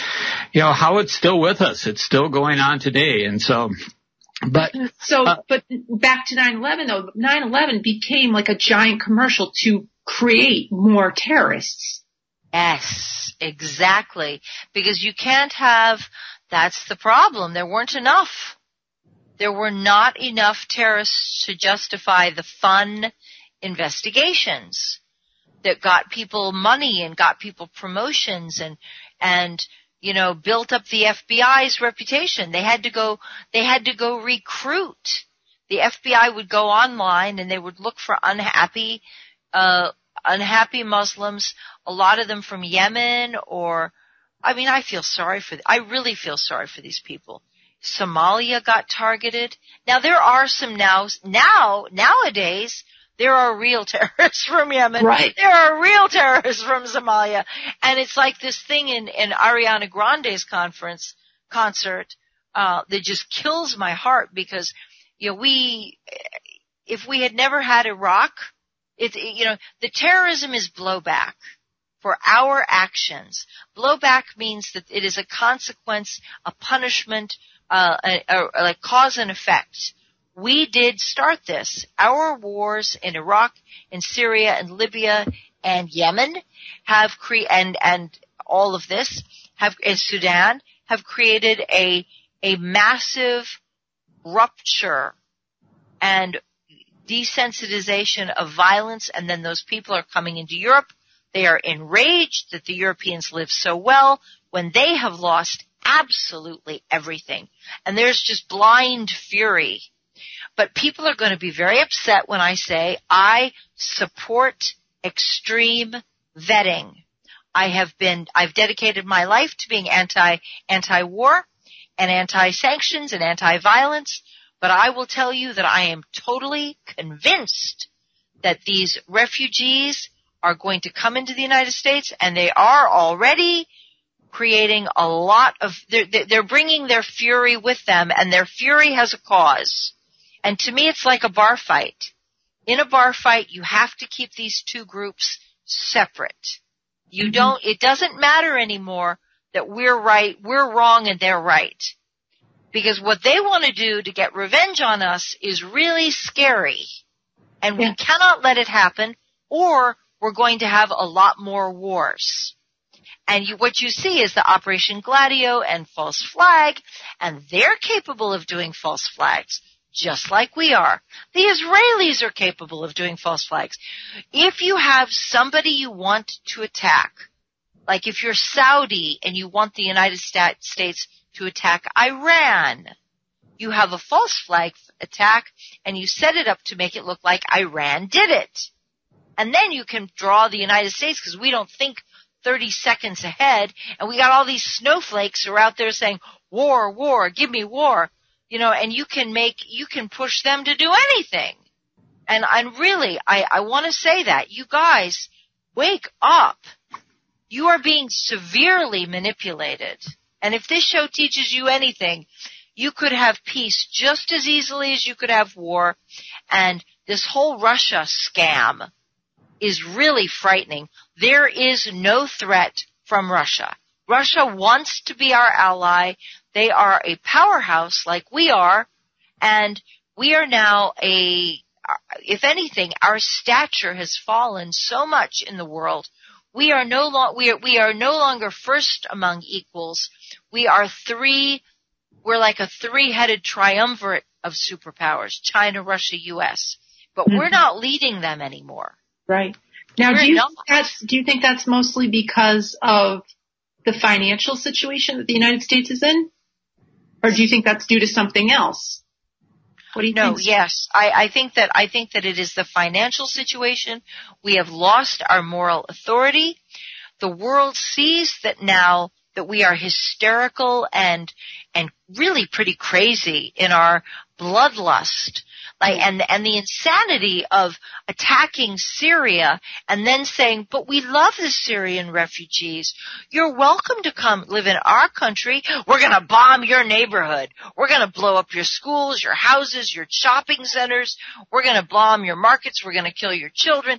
[SPEAKER 5] you know how it's still with us, it's still going on today, and so but
[SPEAKER 4] so, uh, but back to 9/11 though, 9/11 became like a giant commercial to create more terrorists.
[SPEAKER 6] Yes, exactly. Because you can't have. That's the problem. There weren't enough. There were not enough terrorists to justify the fun investigations that got people money and got people promotions and and you know, built up the FBI's reputation. They had to go, they had to go recruit. The FBI would go online and they would look for unhappy, uh, unhappy Muslims, a lot of them from Yemen or, I mean, I feel sorry for, I really feel sorry for these people. Somalia got targeted. Now there are some now, now, nowadays, there are real terrorists from Yemen.
[SPEAKER 4] Right.
[SPEAKER 6] There are real terrorists from Somalia. And it's like this thing in, in Ariana Grande's conference, concert, uh, that just kills my heart because, you know, we, if we had never had Iraq, it, you know, the terrorism is blowback for our actions. Blowback means that it is a consequence, a punishment, uh, a, a, a, like cause and effect we did start this. Our wars in Iraq, in Syria, and Libya, and Yemen have cre- and and all of this have in Sudan have created a a massive rupture and desensitization of violence and then those people are coming into Europe. They are enraged that the Europeans live so well when they have lost absolutely everything. And there's just blind fury but people are going to be very upset when I say I support extreme vetting. I have been, I've dedicated my life to being anti, anti-war and anti-sanctions and anti-violence, but I will tell you that I am totally convinced that these refugees are going to come into the United States and they are already creating a lot of, they're, they're bringing their fury with them and their fury has a cause. And to me, it's like a bar fight. In a bar fight, you have to keep these two groups separate. You mm-hmm. don't, it doesn't matter anymore that we're right, we're wrong and they're right. Because what they want to do to get revenge on us is really scary. And yeah. we cannot let it happen or we're going to have a lot more wars. And you, what you see is the Operation Gladio and false flag, and they're capable of doing false flags, just like we are. The Israelis are capable of doing false flags. If you have somebody you want to attack, like if you're Saudi and you want the United States to attack Iran, you have a false flag attack and you set it up to make it look like Iran did it. And then you can draw the United States because we don't think 30 seconds ahead and we got all these snowflakes who are out there saying, war, war, give me war, you know, and you can make, you can push them to do anything. And I'm really, I, I want to say that you guys wake up. You are being severely manipulated. And if this show teaches you anything, you could have peace just as easily as you could have war. And this whole Russia scam is really frightening. There is no threat from Russia. Russia wants to be our ally. They are a powerhouse like we are, and we are now a, if anything, our stature has fallen so much in the world. We are no lo- we are, we are no longer first among equals. We are three, we're like a three-headed triumvirate of superpowers, China, Russia, US. But mm-hmm. we're not leading them anymore.
[SPEAKER 4] Right. Now, do you, that's, do you think that's mostly because of the financial situation that the United States is in? Or do you think that's due to something else? What do you
[SPEAKER 6] no,
[SPEAKER 4] think?
[SPEAKER 6] yes. I, I think that I think that it is the financial situation. We have lost our moral authority. The world sees that now that we are hysterical and and really pretty crazy in our bloodlust like, and, and the insanity of attacking Syria and then saying, but we love the Syrian refugees. You're welcome to come live in our country. We're gonna bomb your neighborhood. We're gonna blow up your schools, your houses, your shopping centers. We're gonna bomb your markets. We're gonna kill your children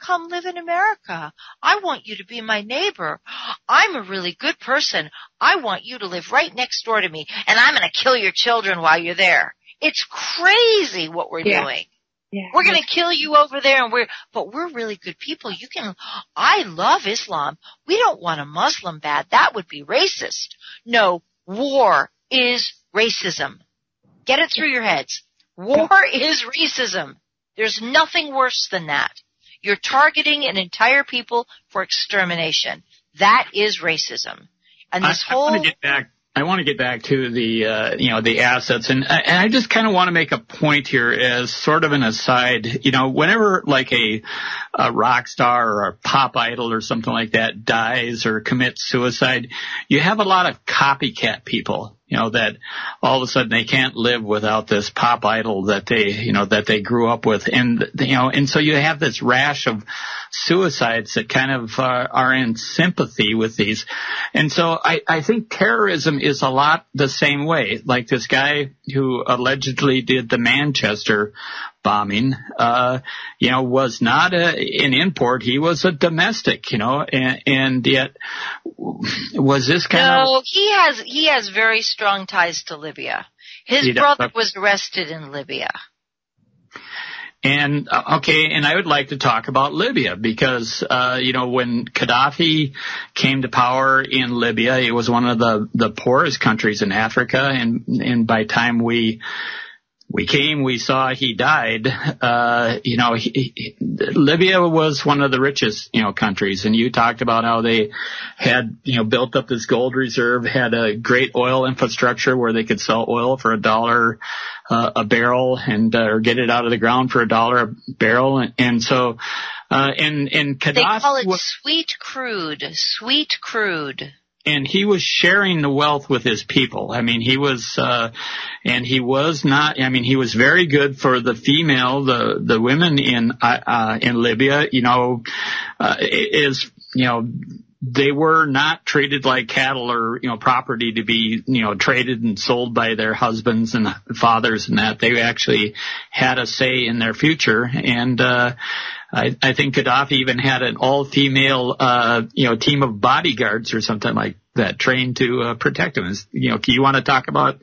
[SPEAKER 6] come live in America. I want you to be my neighbor. I'm a really good person. I want you to live right next door to me and I'm going to kill your children while you're there. It's crazy what we're yeah. doing. Yeah. We're gonna kill you over there and we're, but we're really good people. You can, I love Islam. We don't want a Muslim bad. That would be racist. No, war is racism. Get it through your heads. War is racism. There's nothing worse than that. You're targeting an entire people for extermination. That is racism. And this
[SPEAKER 5] I,
[SPEAKER 6] whole.
[SPEAKER 5] I want to get back I want to get back to the uh, you know the assets, and and I just kind of want to make a point here as sort of an aside. You know, whenever like a a rock star or a pop idol or something like that dies or commits suicide, you have a lot of copycat people you know, that all of a sudden they can't live without this pop idol that they, you know, that they grew up with. And, you know, and so you have this rash of suicides that kind of uh, are in sympathy with these. And so I, I think terrorism is a lot the same way. Like this guy who allegedly did the Manchester bombing, uh, you know, was not a, an import. He was a domestic, you know, and, and yet was this kind
[SPEAKER 6] no,
[SPEAKER 5] of?
[SPEAKER 6] No, he has, he has very strong ties to Libya. His brother was arrested in Libya.
[SPEAKER 5] And uh, okay, and I would like to talk about Libya because uh, you know when Gaddafi came to power in Libya, it was one of the the poorest countries in Africa, and and by time we we came, we saw he died. Uh, you know, he, he, Libya was one of the richest, you know, countries. And you talked about how they had, you know, built up this gold reserve, had a great oil infrastructure where they could sell oil for a dollar uh, a barrel and, uh, or get it out of the ground for a dollar a barrel. And, and so, uh, and, and Gaddafi.
[SPEAKER 6] They call it was, sweet crude, sweet crude
[SPEAKER 5] and he was sharing the wealth with his people. I mean, he was, uh, and he was not, I mean, he was very good for the female, the, the women in, uh, uh in Libya, you know, uh, is, you know, they were not treated like cattle or you know property to be you know traded and sold by their husbands and fathers and that. They actually had a say in their future. And uh I, I think Gaddafi even had an all-female, uh, you know, team of bodyguards or something like that trained to uh, protect him. Is, you know, you want to talk about?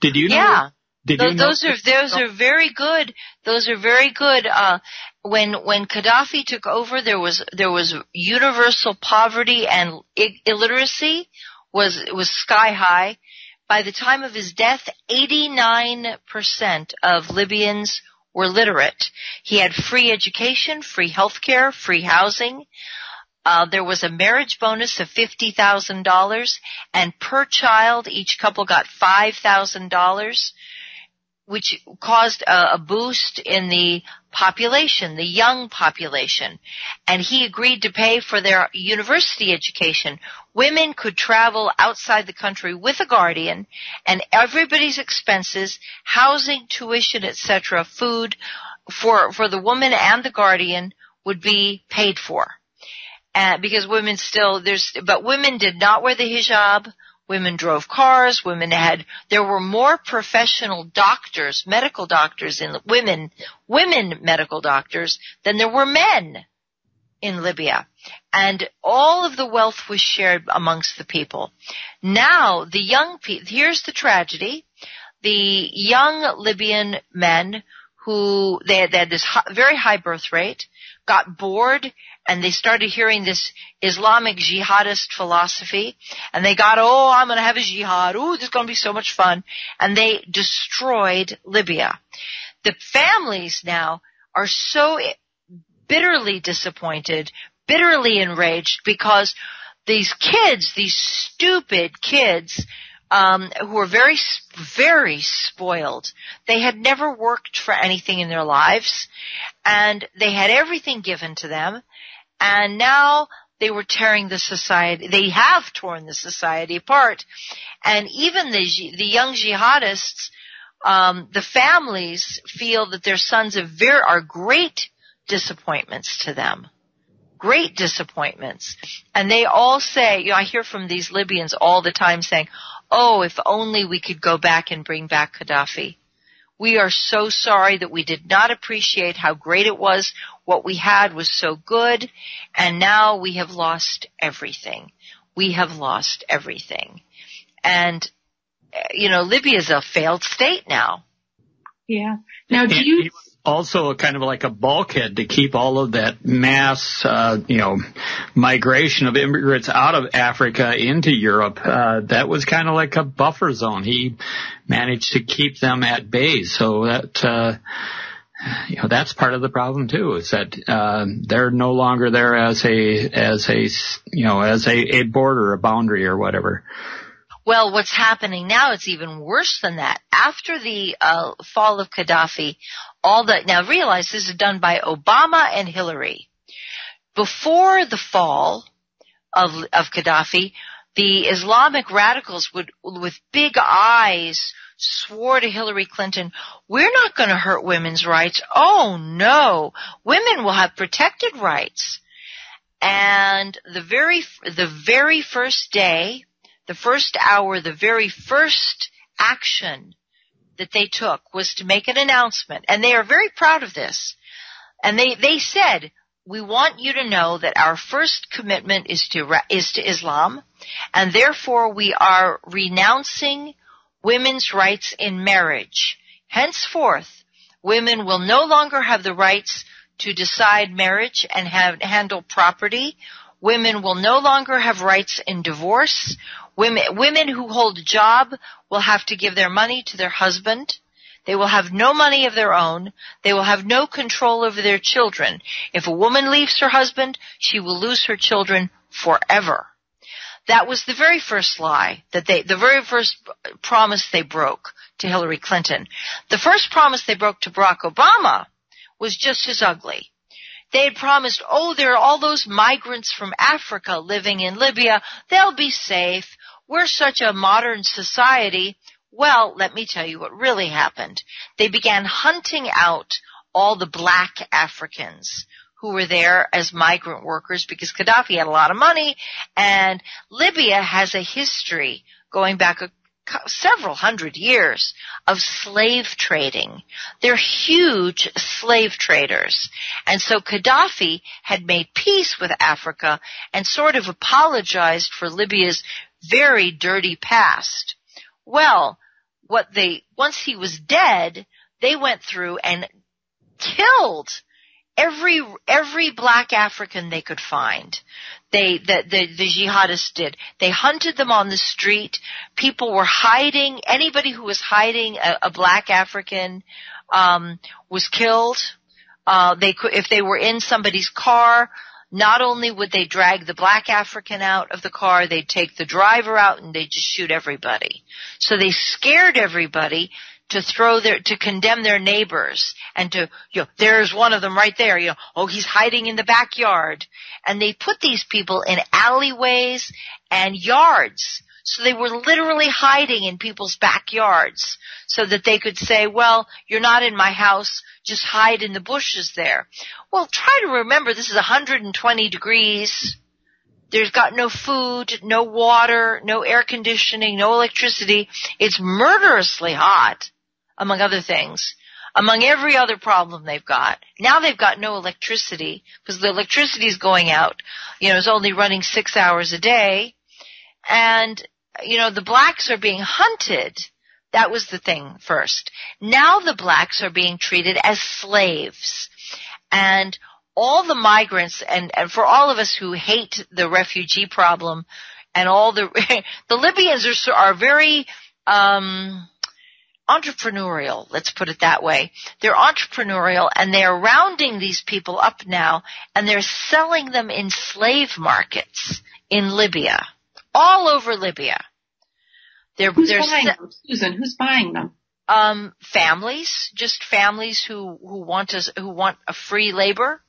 [SPEAKER 5] Did you know?
[SPEAKER 6] Yeah.
[SPEAKER 5] Did
[SPEAKER 6] Th-
[SPEAKER 5] you know?
[SPEAKER 6] those are those are very good. Those are very good. Uh, when when Gaddafi took over, there was there was universal poverty and I- illiteracy was was sky high. By the time of his death, 89% of Libyans were literate. He had free education, free healthcare, free housing. Uh, there was a marriage bonus of fifty thousand dollars, and per child, each couple got five thousand dollars which caused a, a, boost in the population, the young population. And he agreed to pay for their university education. Women could travel outside the country with a guardian and everybody's expenses, housing, tuition, etc., food for, for the woman and the guardian would be paid for. Uh, because women still, there's, but women did not wear the hijab. Women drove cars. Women had, there were more professional doctors, medical doctors in women, women medical doctors than there were men in Libya. And all of the wealth was shared amongst the people. Now, the young people, here's the tragedy. The young Libyan men who, they had, they had this high, very high birth rate, got bored and they started hearing this Islamic jihadist philosophy and they got, oh, I'm going to have a jihad. Oh, this is going to be so much fun. And they destroyed Libya. The families now are so bitterly disappointed, bitterly enraged because these kids, these stupid kids, um, who were very, very spoiled. They had never worked for anything in their lives, and they had everything given to them, and now they were tearing the society. They have torn the society apart, and even the the young jihadists, um, the families feel that their sons are, are great disappointments to them great disappointments. And they all say, you know, I hear from these Libyans all the time saying, oh, if only we could go back and bring back Gaddafi. We are so sorry that we did not appreciate how great it was. What we had was so good, and now we have lost everything. We have lost everything. And, you know, Libya is a failed state now.
[SPEAKER 4] Yeah. Now, do you
[SPEAKER 5] also kind of like a bulkhead to keep all of that mass, uh, you know, migration of immigrants out of Africa into Europe. Uh, that was kind of like a buffer zone. He managed to keep them at bay. So that, uh, you know, that's part of the problem too, is that, uh, they're no longer there as a, as a, you know, as a, a border, a boundary or whatever.
[SPEAKER 6] Well, what's happening now, it's even worse than that. After the uh, fall of Gaddafi, all the, now realize this is done by Obama and Hillary. Before the fall of, of Gaddafi, the Islamic radicals would, with big eyes, swore to Hillary Clinton, we're not going to hurt women's rights. Oh no, women will have protected rights. And the very, the very first day the first hour, the very first action that they took was to make an announcement. And they are very proud of this. And they, they said, we want you to know that our first commitment is to, is to Islam, and therefore we are renouncing women's rights in marriage. Henceforth, women will no longer have the rights to decide marriage and have, handle property. Women will no longer have rights in divorce. Women, women who hold a job will have to give their money to their husband. They will have no money of their own. They will have no control over their children. If a woman leaves her husband, she will lose her children forever. That was the very first lie that they, the very first promise they broke to Hillary Clinton. The first promise they broke to Barack Obama was just as ugly. They had promised, oh, there are all those migrants from Africa living in Libya. They'll be safe. We're such a modern society. Well, let me tell you what really happened. They began hunting out all the black Africans who were there as migrant workers because Gaddafi had a lot of money and Libya has a history going back a several hundred years of slave trading. They're huge slave traders. And so Gaddafi had made peace with Africa and sort of apologized for Libya's very dirty past. Well, what they, once he was dead, they went through and killed every every black African they could find. They the, the the jihadists did. They hunted them on the street. People were hiding. Anybody who was hiding a, a black African um, was killed. Uh, they could if they were in somebody's car. Not only would they drag the black African out of the car, they'd take the driver out and they'd just shoot everybody. So they scared everybody to throw their to condemn their neighbors and to you know there's one of them right there you know oh he's hiding in the backyard. And they put these people in alleyways and yards. So they were literally hiding in people's backyards so that they could say well you're not in my house. Just hide in the bushes there. Well try to remember this is 120 degrees. There's got no food, no water, no air conditioning, no electricity. It's murderously hot among other things, among every other problem they've got. Now they've got no electricity because the electricity is going out. You know, it's only running six hours a day. And, you know, the blacks are being hunted. That was the thing first. Now the blacks are being treated as slaves. And all the migrants and, and for all of us who hate the refugee problem and all the, the Libyans are, are very, um, entrepreneurial, let's put it that way. They're entrepreneurial and they're rounding these people up now and they're selling them in slave markets in Libya, all over Libya.
[SPEAKER 4] They're, who's they're buying se- them, Susan? Who's buying them?
[SPEAKER 6] Um, families, just families who who want us who want a free labor.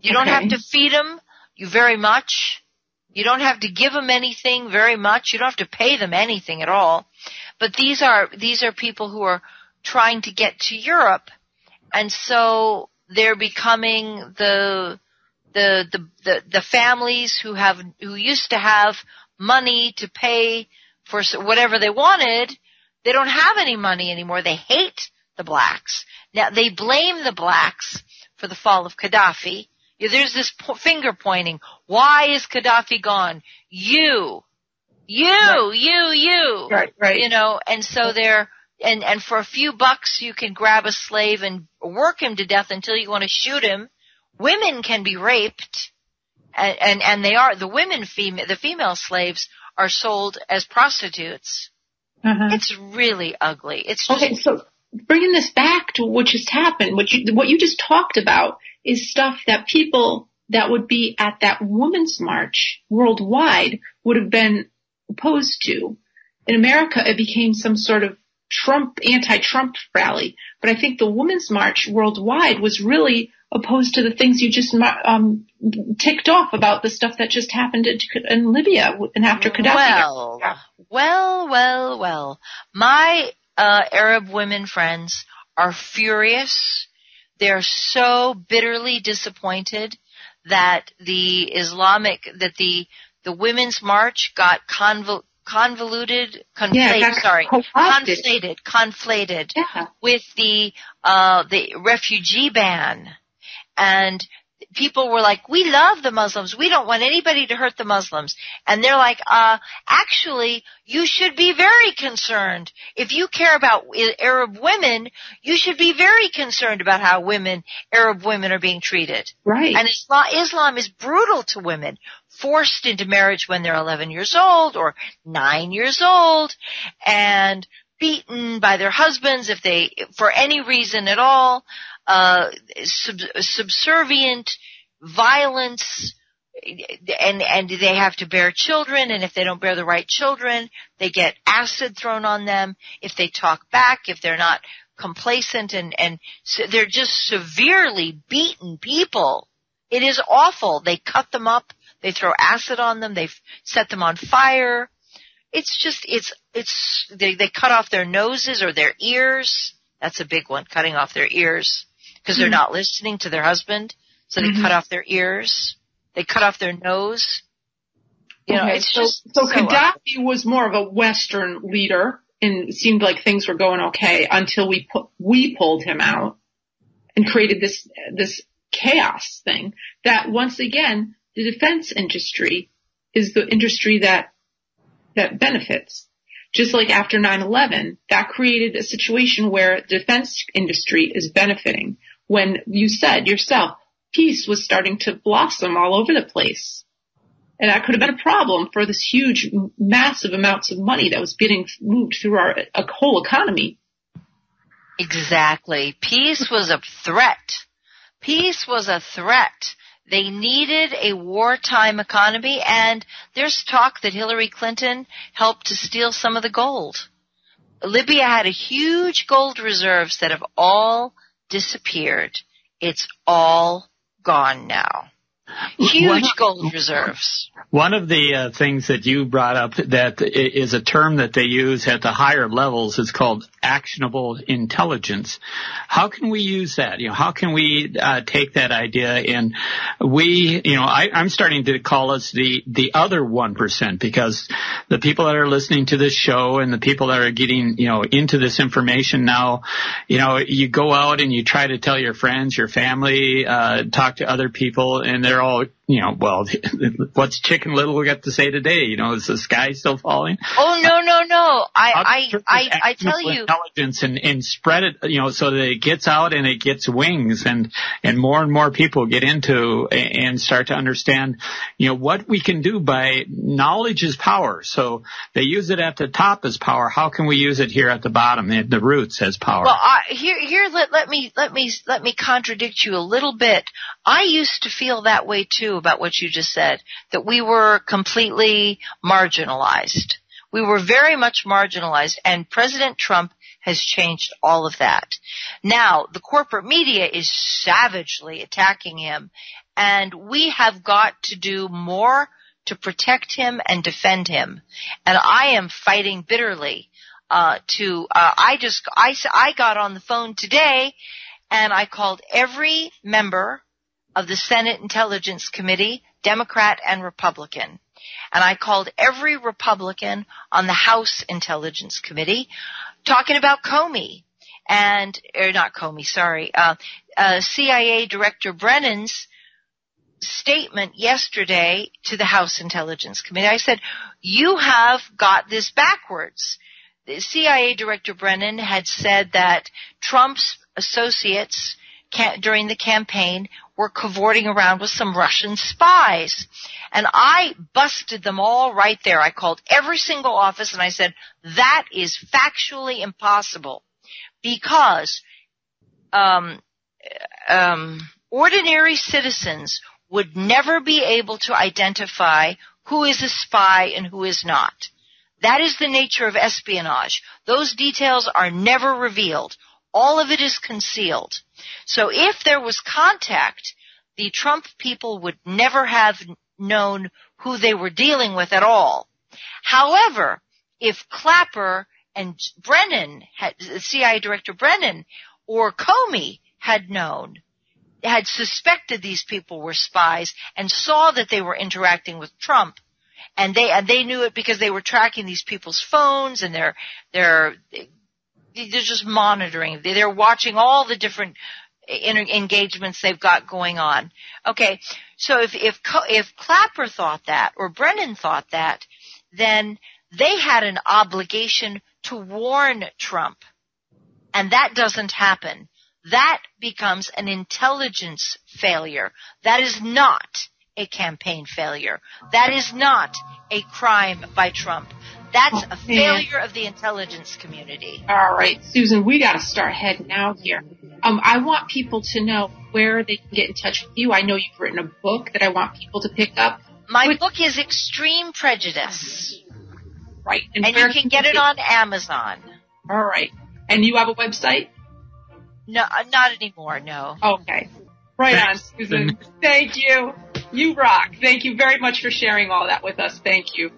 [SPEAKER 6] You okay. don't have to feed them you very much. You don't have to give them anything very much. You don't have to pay them anything at all. But these are, these are people who are trying to get to Europe and so they're becoming the, the, the, the, the families who have, who used to have money to pay for whatever they wanted, they don't have any money anymore. They hate the blacks. Now they blame the blacks for the fall of Gaddafi. There's this po- finger pointing. Why is Gaddafi gone? You. You, right. you, you.
[SPEAKER 4] Right, right.
[SPEAKER 6] You know, and so they're, and, and for a few bucks you can grab a slave and work him to death until you want to shoot him. Women can be raped. And, and, and they are, the women female, the female slaves are sold as prostitutes. Uh-huh. It's really ugly. It's just,
[SPEAKER 4] okay. So bringing this back to what just happened, what you what you just talked about is stuff that people that would be at that women's march worldwide would have been opposed to. In America, it became some sort of Trump, anti-Trump rally. But I think the Women's March worldwide was really opposed to the things you just um, ticked off about the stuff that just happened in Libya and after Gaddafi.
[SPEAKER 6] Well, well, well, well. My uh, Arab women friends are furious. They're so bitterly disappointed that the Islamic, that the the women's march got convol- convoluted, conflated, yeah, sorry, conflated, conflated yeah. with the uh, the refugee ban, and people were like, we love the Muslims. We don't want anybody to hurt the Muslims. And they're like, uh, actually, you should be very concerned. If you care about Arab women, you should be very concerned about how women, Arab women are being treated.
[SPEAKER 4] Right.
[SPEAKER 6] And Islam, Islam is brutal to women. Forced into marriage when they're 11 years old or 9 years old and beaten by their husbands if they, for any reason at all uh, sub- subservient, violence, and and they have to bear children and if they don't bear the right children they get acid thrown on them. If they talk back if they're not complacent and and so they're just severely beaten people. It is awful. They cut them up. They throw acid on them. They set them on fire. It's just it's it's they they cut off their noses or their ears. That's a big one cutting off their ears because they're mm-hmm. not listening to their husband. So they mm-hmm. cut off their ears. They cut off their nose. You know,
[SPEAKER 4] Okay,
[SPEAKER 6] it's
[SPEAKER 4] so,
[SPEAKER 6] just
[SPEAKER 4] so
[SPEAKER 6] so
[SPEAKER 4] Gaddafi was more of a Western leader, and seemed like things were going okay until we pu- we pulled him out and created this this chaos thing. That once again, the defense industry is the industry that that benefits. Just like after 9/11, that created a situation where defense industry is benefiting. When you said yourself, peace was starting to blossom all over the place. And that could have been a problem for this huge, massive amounts of money that was getting moved through our whole economy.
[SPEAKER 6] Exactly. Peace was a threat. Peace was a threat. They needed a wartime economy and there's talk that Hillary Clinton helped to steal some of the gold. Libya had a huge gold reserves that have all disappeared. It's all gone now. Huge
[SPEAKER 5] One-
[SPEAKER 6] gold reserves.
[SPEAKER 5] One of the uh, things that you brought up that is a term that they use at the higher levels is called actionable intelligence. How can we use that? You know, how can we uh, take that idea and we, you know, I, I'm starting to call us the the other one percent because the people that are listening to this show and the people that are getting, you know, into this information now, you know, you go out and you try to tell your friends, your family, uh, talk to other people, and they're all, you know, well, what's Chicken Little got to say today? You know, is the sky still falling?
[SPEAKER 6] Oh no no no! I I I, I tell you,
[SPEAKER 5] intelligence and, and spread it, you know, so that it gets out and it gets wings and, and more and more people get into and start to understand, you know, what we can do by knowledge is power. So they use it at the top as power. How can we use it here at the bottom, at the roots as power?
[SPEAKER 6] Well, I, here, here, let, let me, let me, let me contradict you a little bit. I used to feel that way too about what you just said, that we were completely marginalized. We were very much marginalized and President Trump has changed all of that. Now, the corporate media is savagely attacking him and we have got to do more to protect him and defend him. And I am fighting bitterly uh, to uh, I just, I, I got on the phone today and I called every member of the Senate Intelligence Committee, Democrat and Republican. And I called every Republican on the House Intelligence Committee talking about Comey and or not Comey, sorry, uh, uh, CIA Director Brennan's statement yesterday to the House Intelligence Committee. I said, you have got this backwards. The CIA Director Brennan had said that Trump's associates ca- during the campaign were cavorting around with some Russian spies. And I busted them all right there. I called every single office and I said, that is factually impossible because um, um, ordinary citizens would never be able to identify who is a spy and who is not. That is the nature of espionage. Those details are never revealed. All of it is concealed. So if there was contact, the Trump people would never have known who they were dealing with at all. However, if Clapper and Brennan had, CIA Director Brennan or Comey had known, had suspected these people were spies and saw that they were interacting with Trump, and they and they knew it because they were tracking these people's phones and they're they're they're just monitoring. They're watching all the different eh, inter- engagements they've got going on. Okay, so if if if Clapper thought that or Brennan thought that, then they had an obligation to warn Trump, and that doesn't happen. That becomes an intelligence failure. That is not a campaign failure. That is not a crime by Trump. That's a failure of the intelligence community.
[SPEAKER 4] All right, Susan, we got to start heading out here. Um, I want people to know where they can get in touch with you. I know you've written a book that I want people to pick up.
[SPEAKER 6] My book is Extreme Prejudice.
[SPEAKER 4] Right.
[SPEAKER 6] And,
[SPEAKER 4] where
[SPEAKER 6] you can get it on Amazon.
[SPEAKER 4] All right. And you have a website?
[SPEAKER 6] No, uh, not anymore, no.
[SPEAKER 4] Okay. Right
[SPEAKER 5] Thanks,
[SPEAKER 4] on, Susan. Thank you. You rock. Thank you very much for sharing all that with us. Thank you.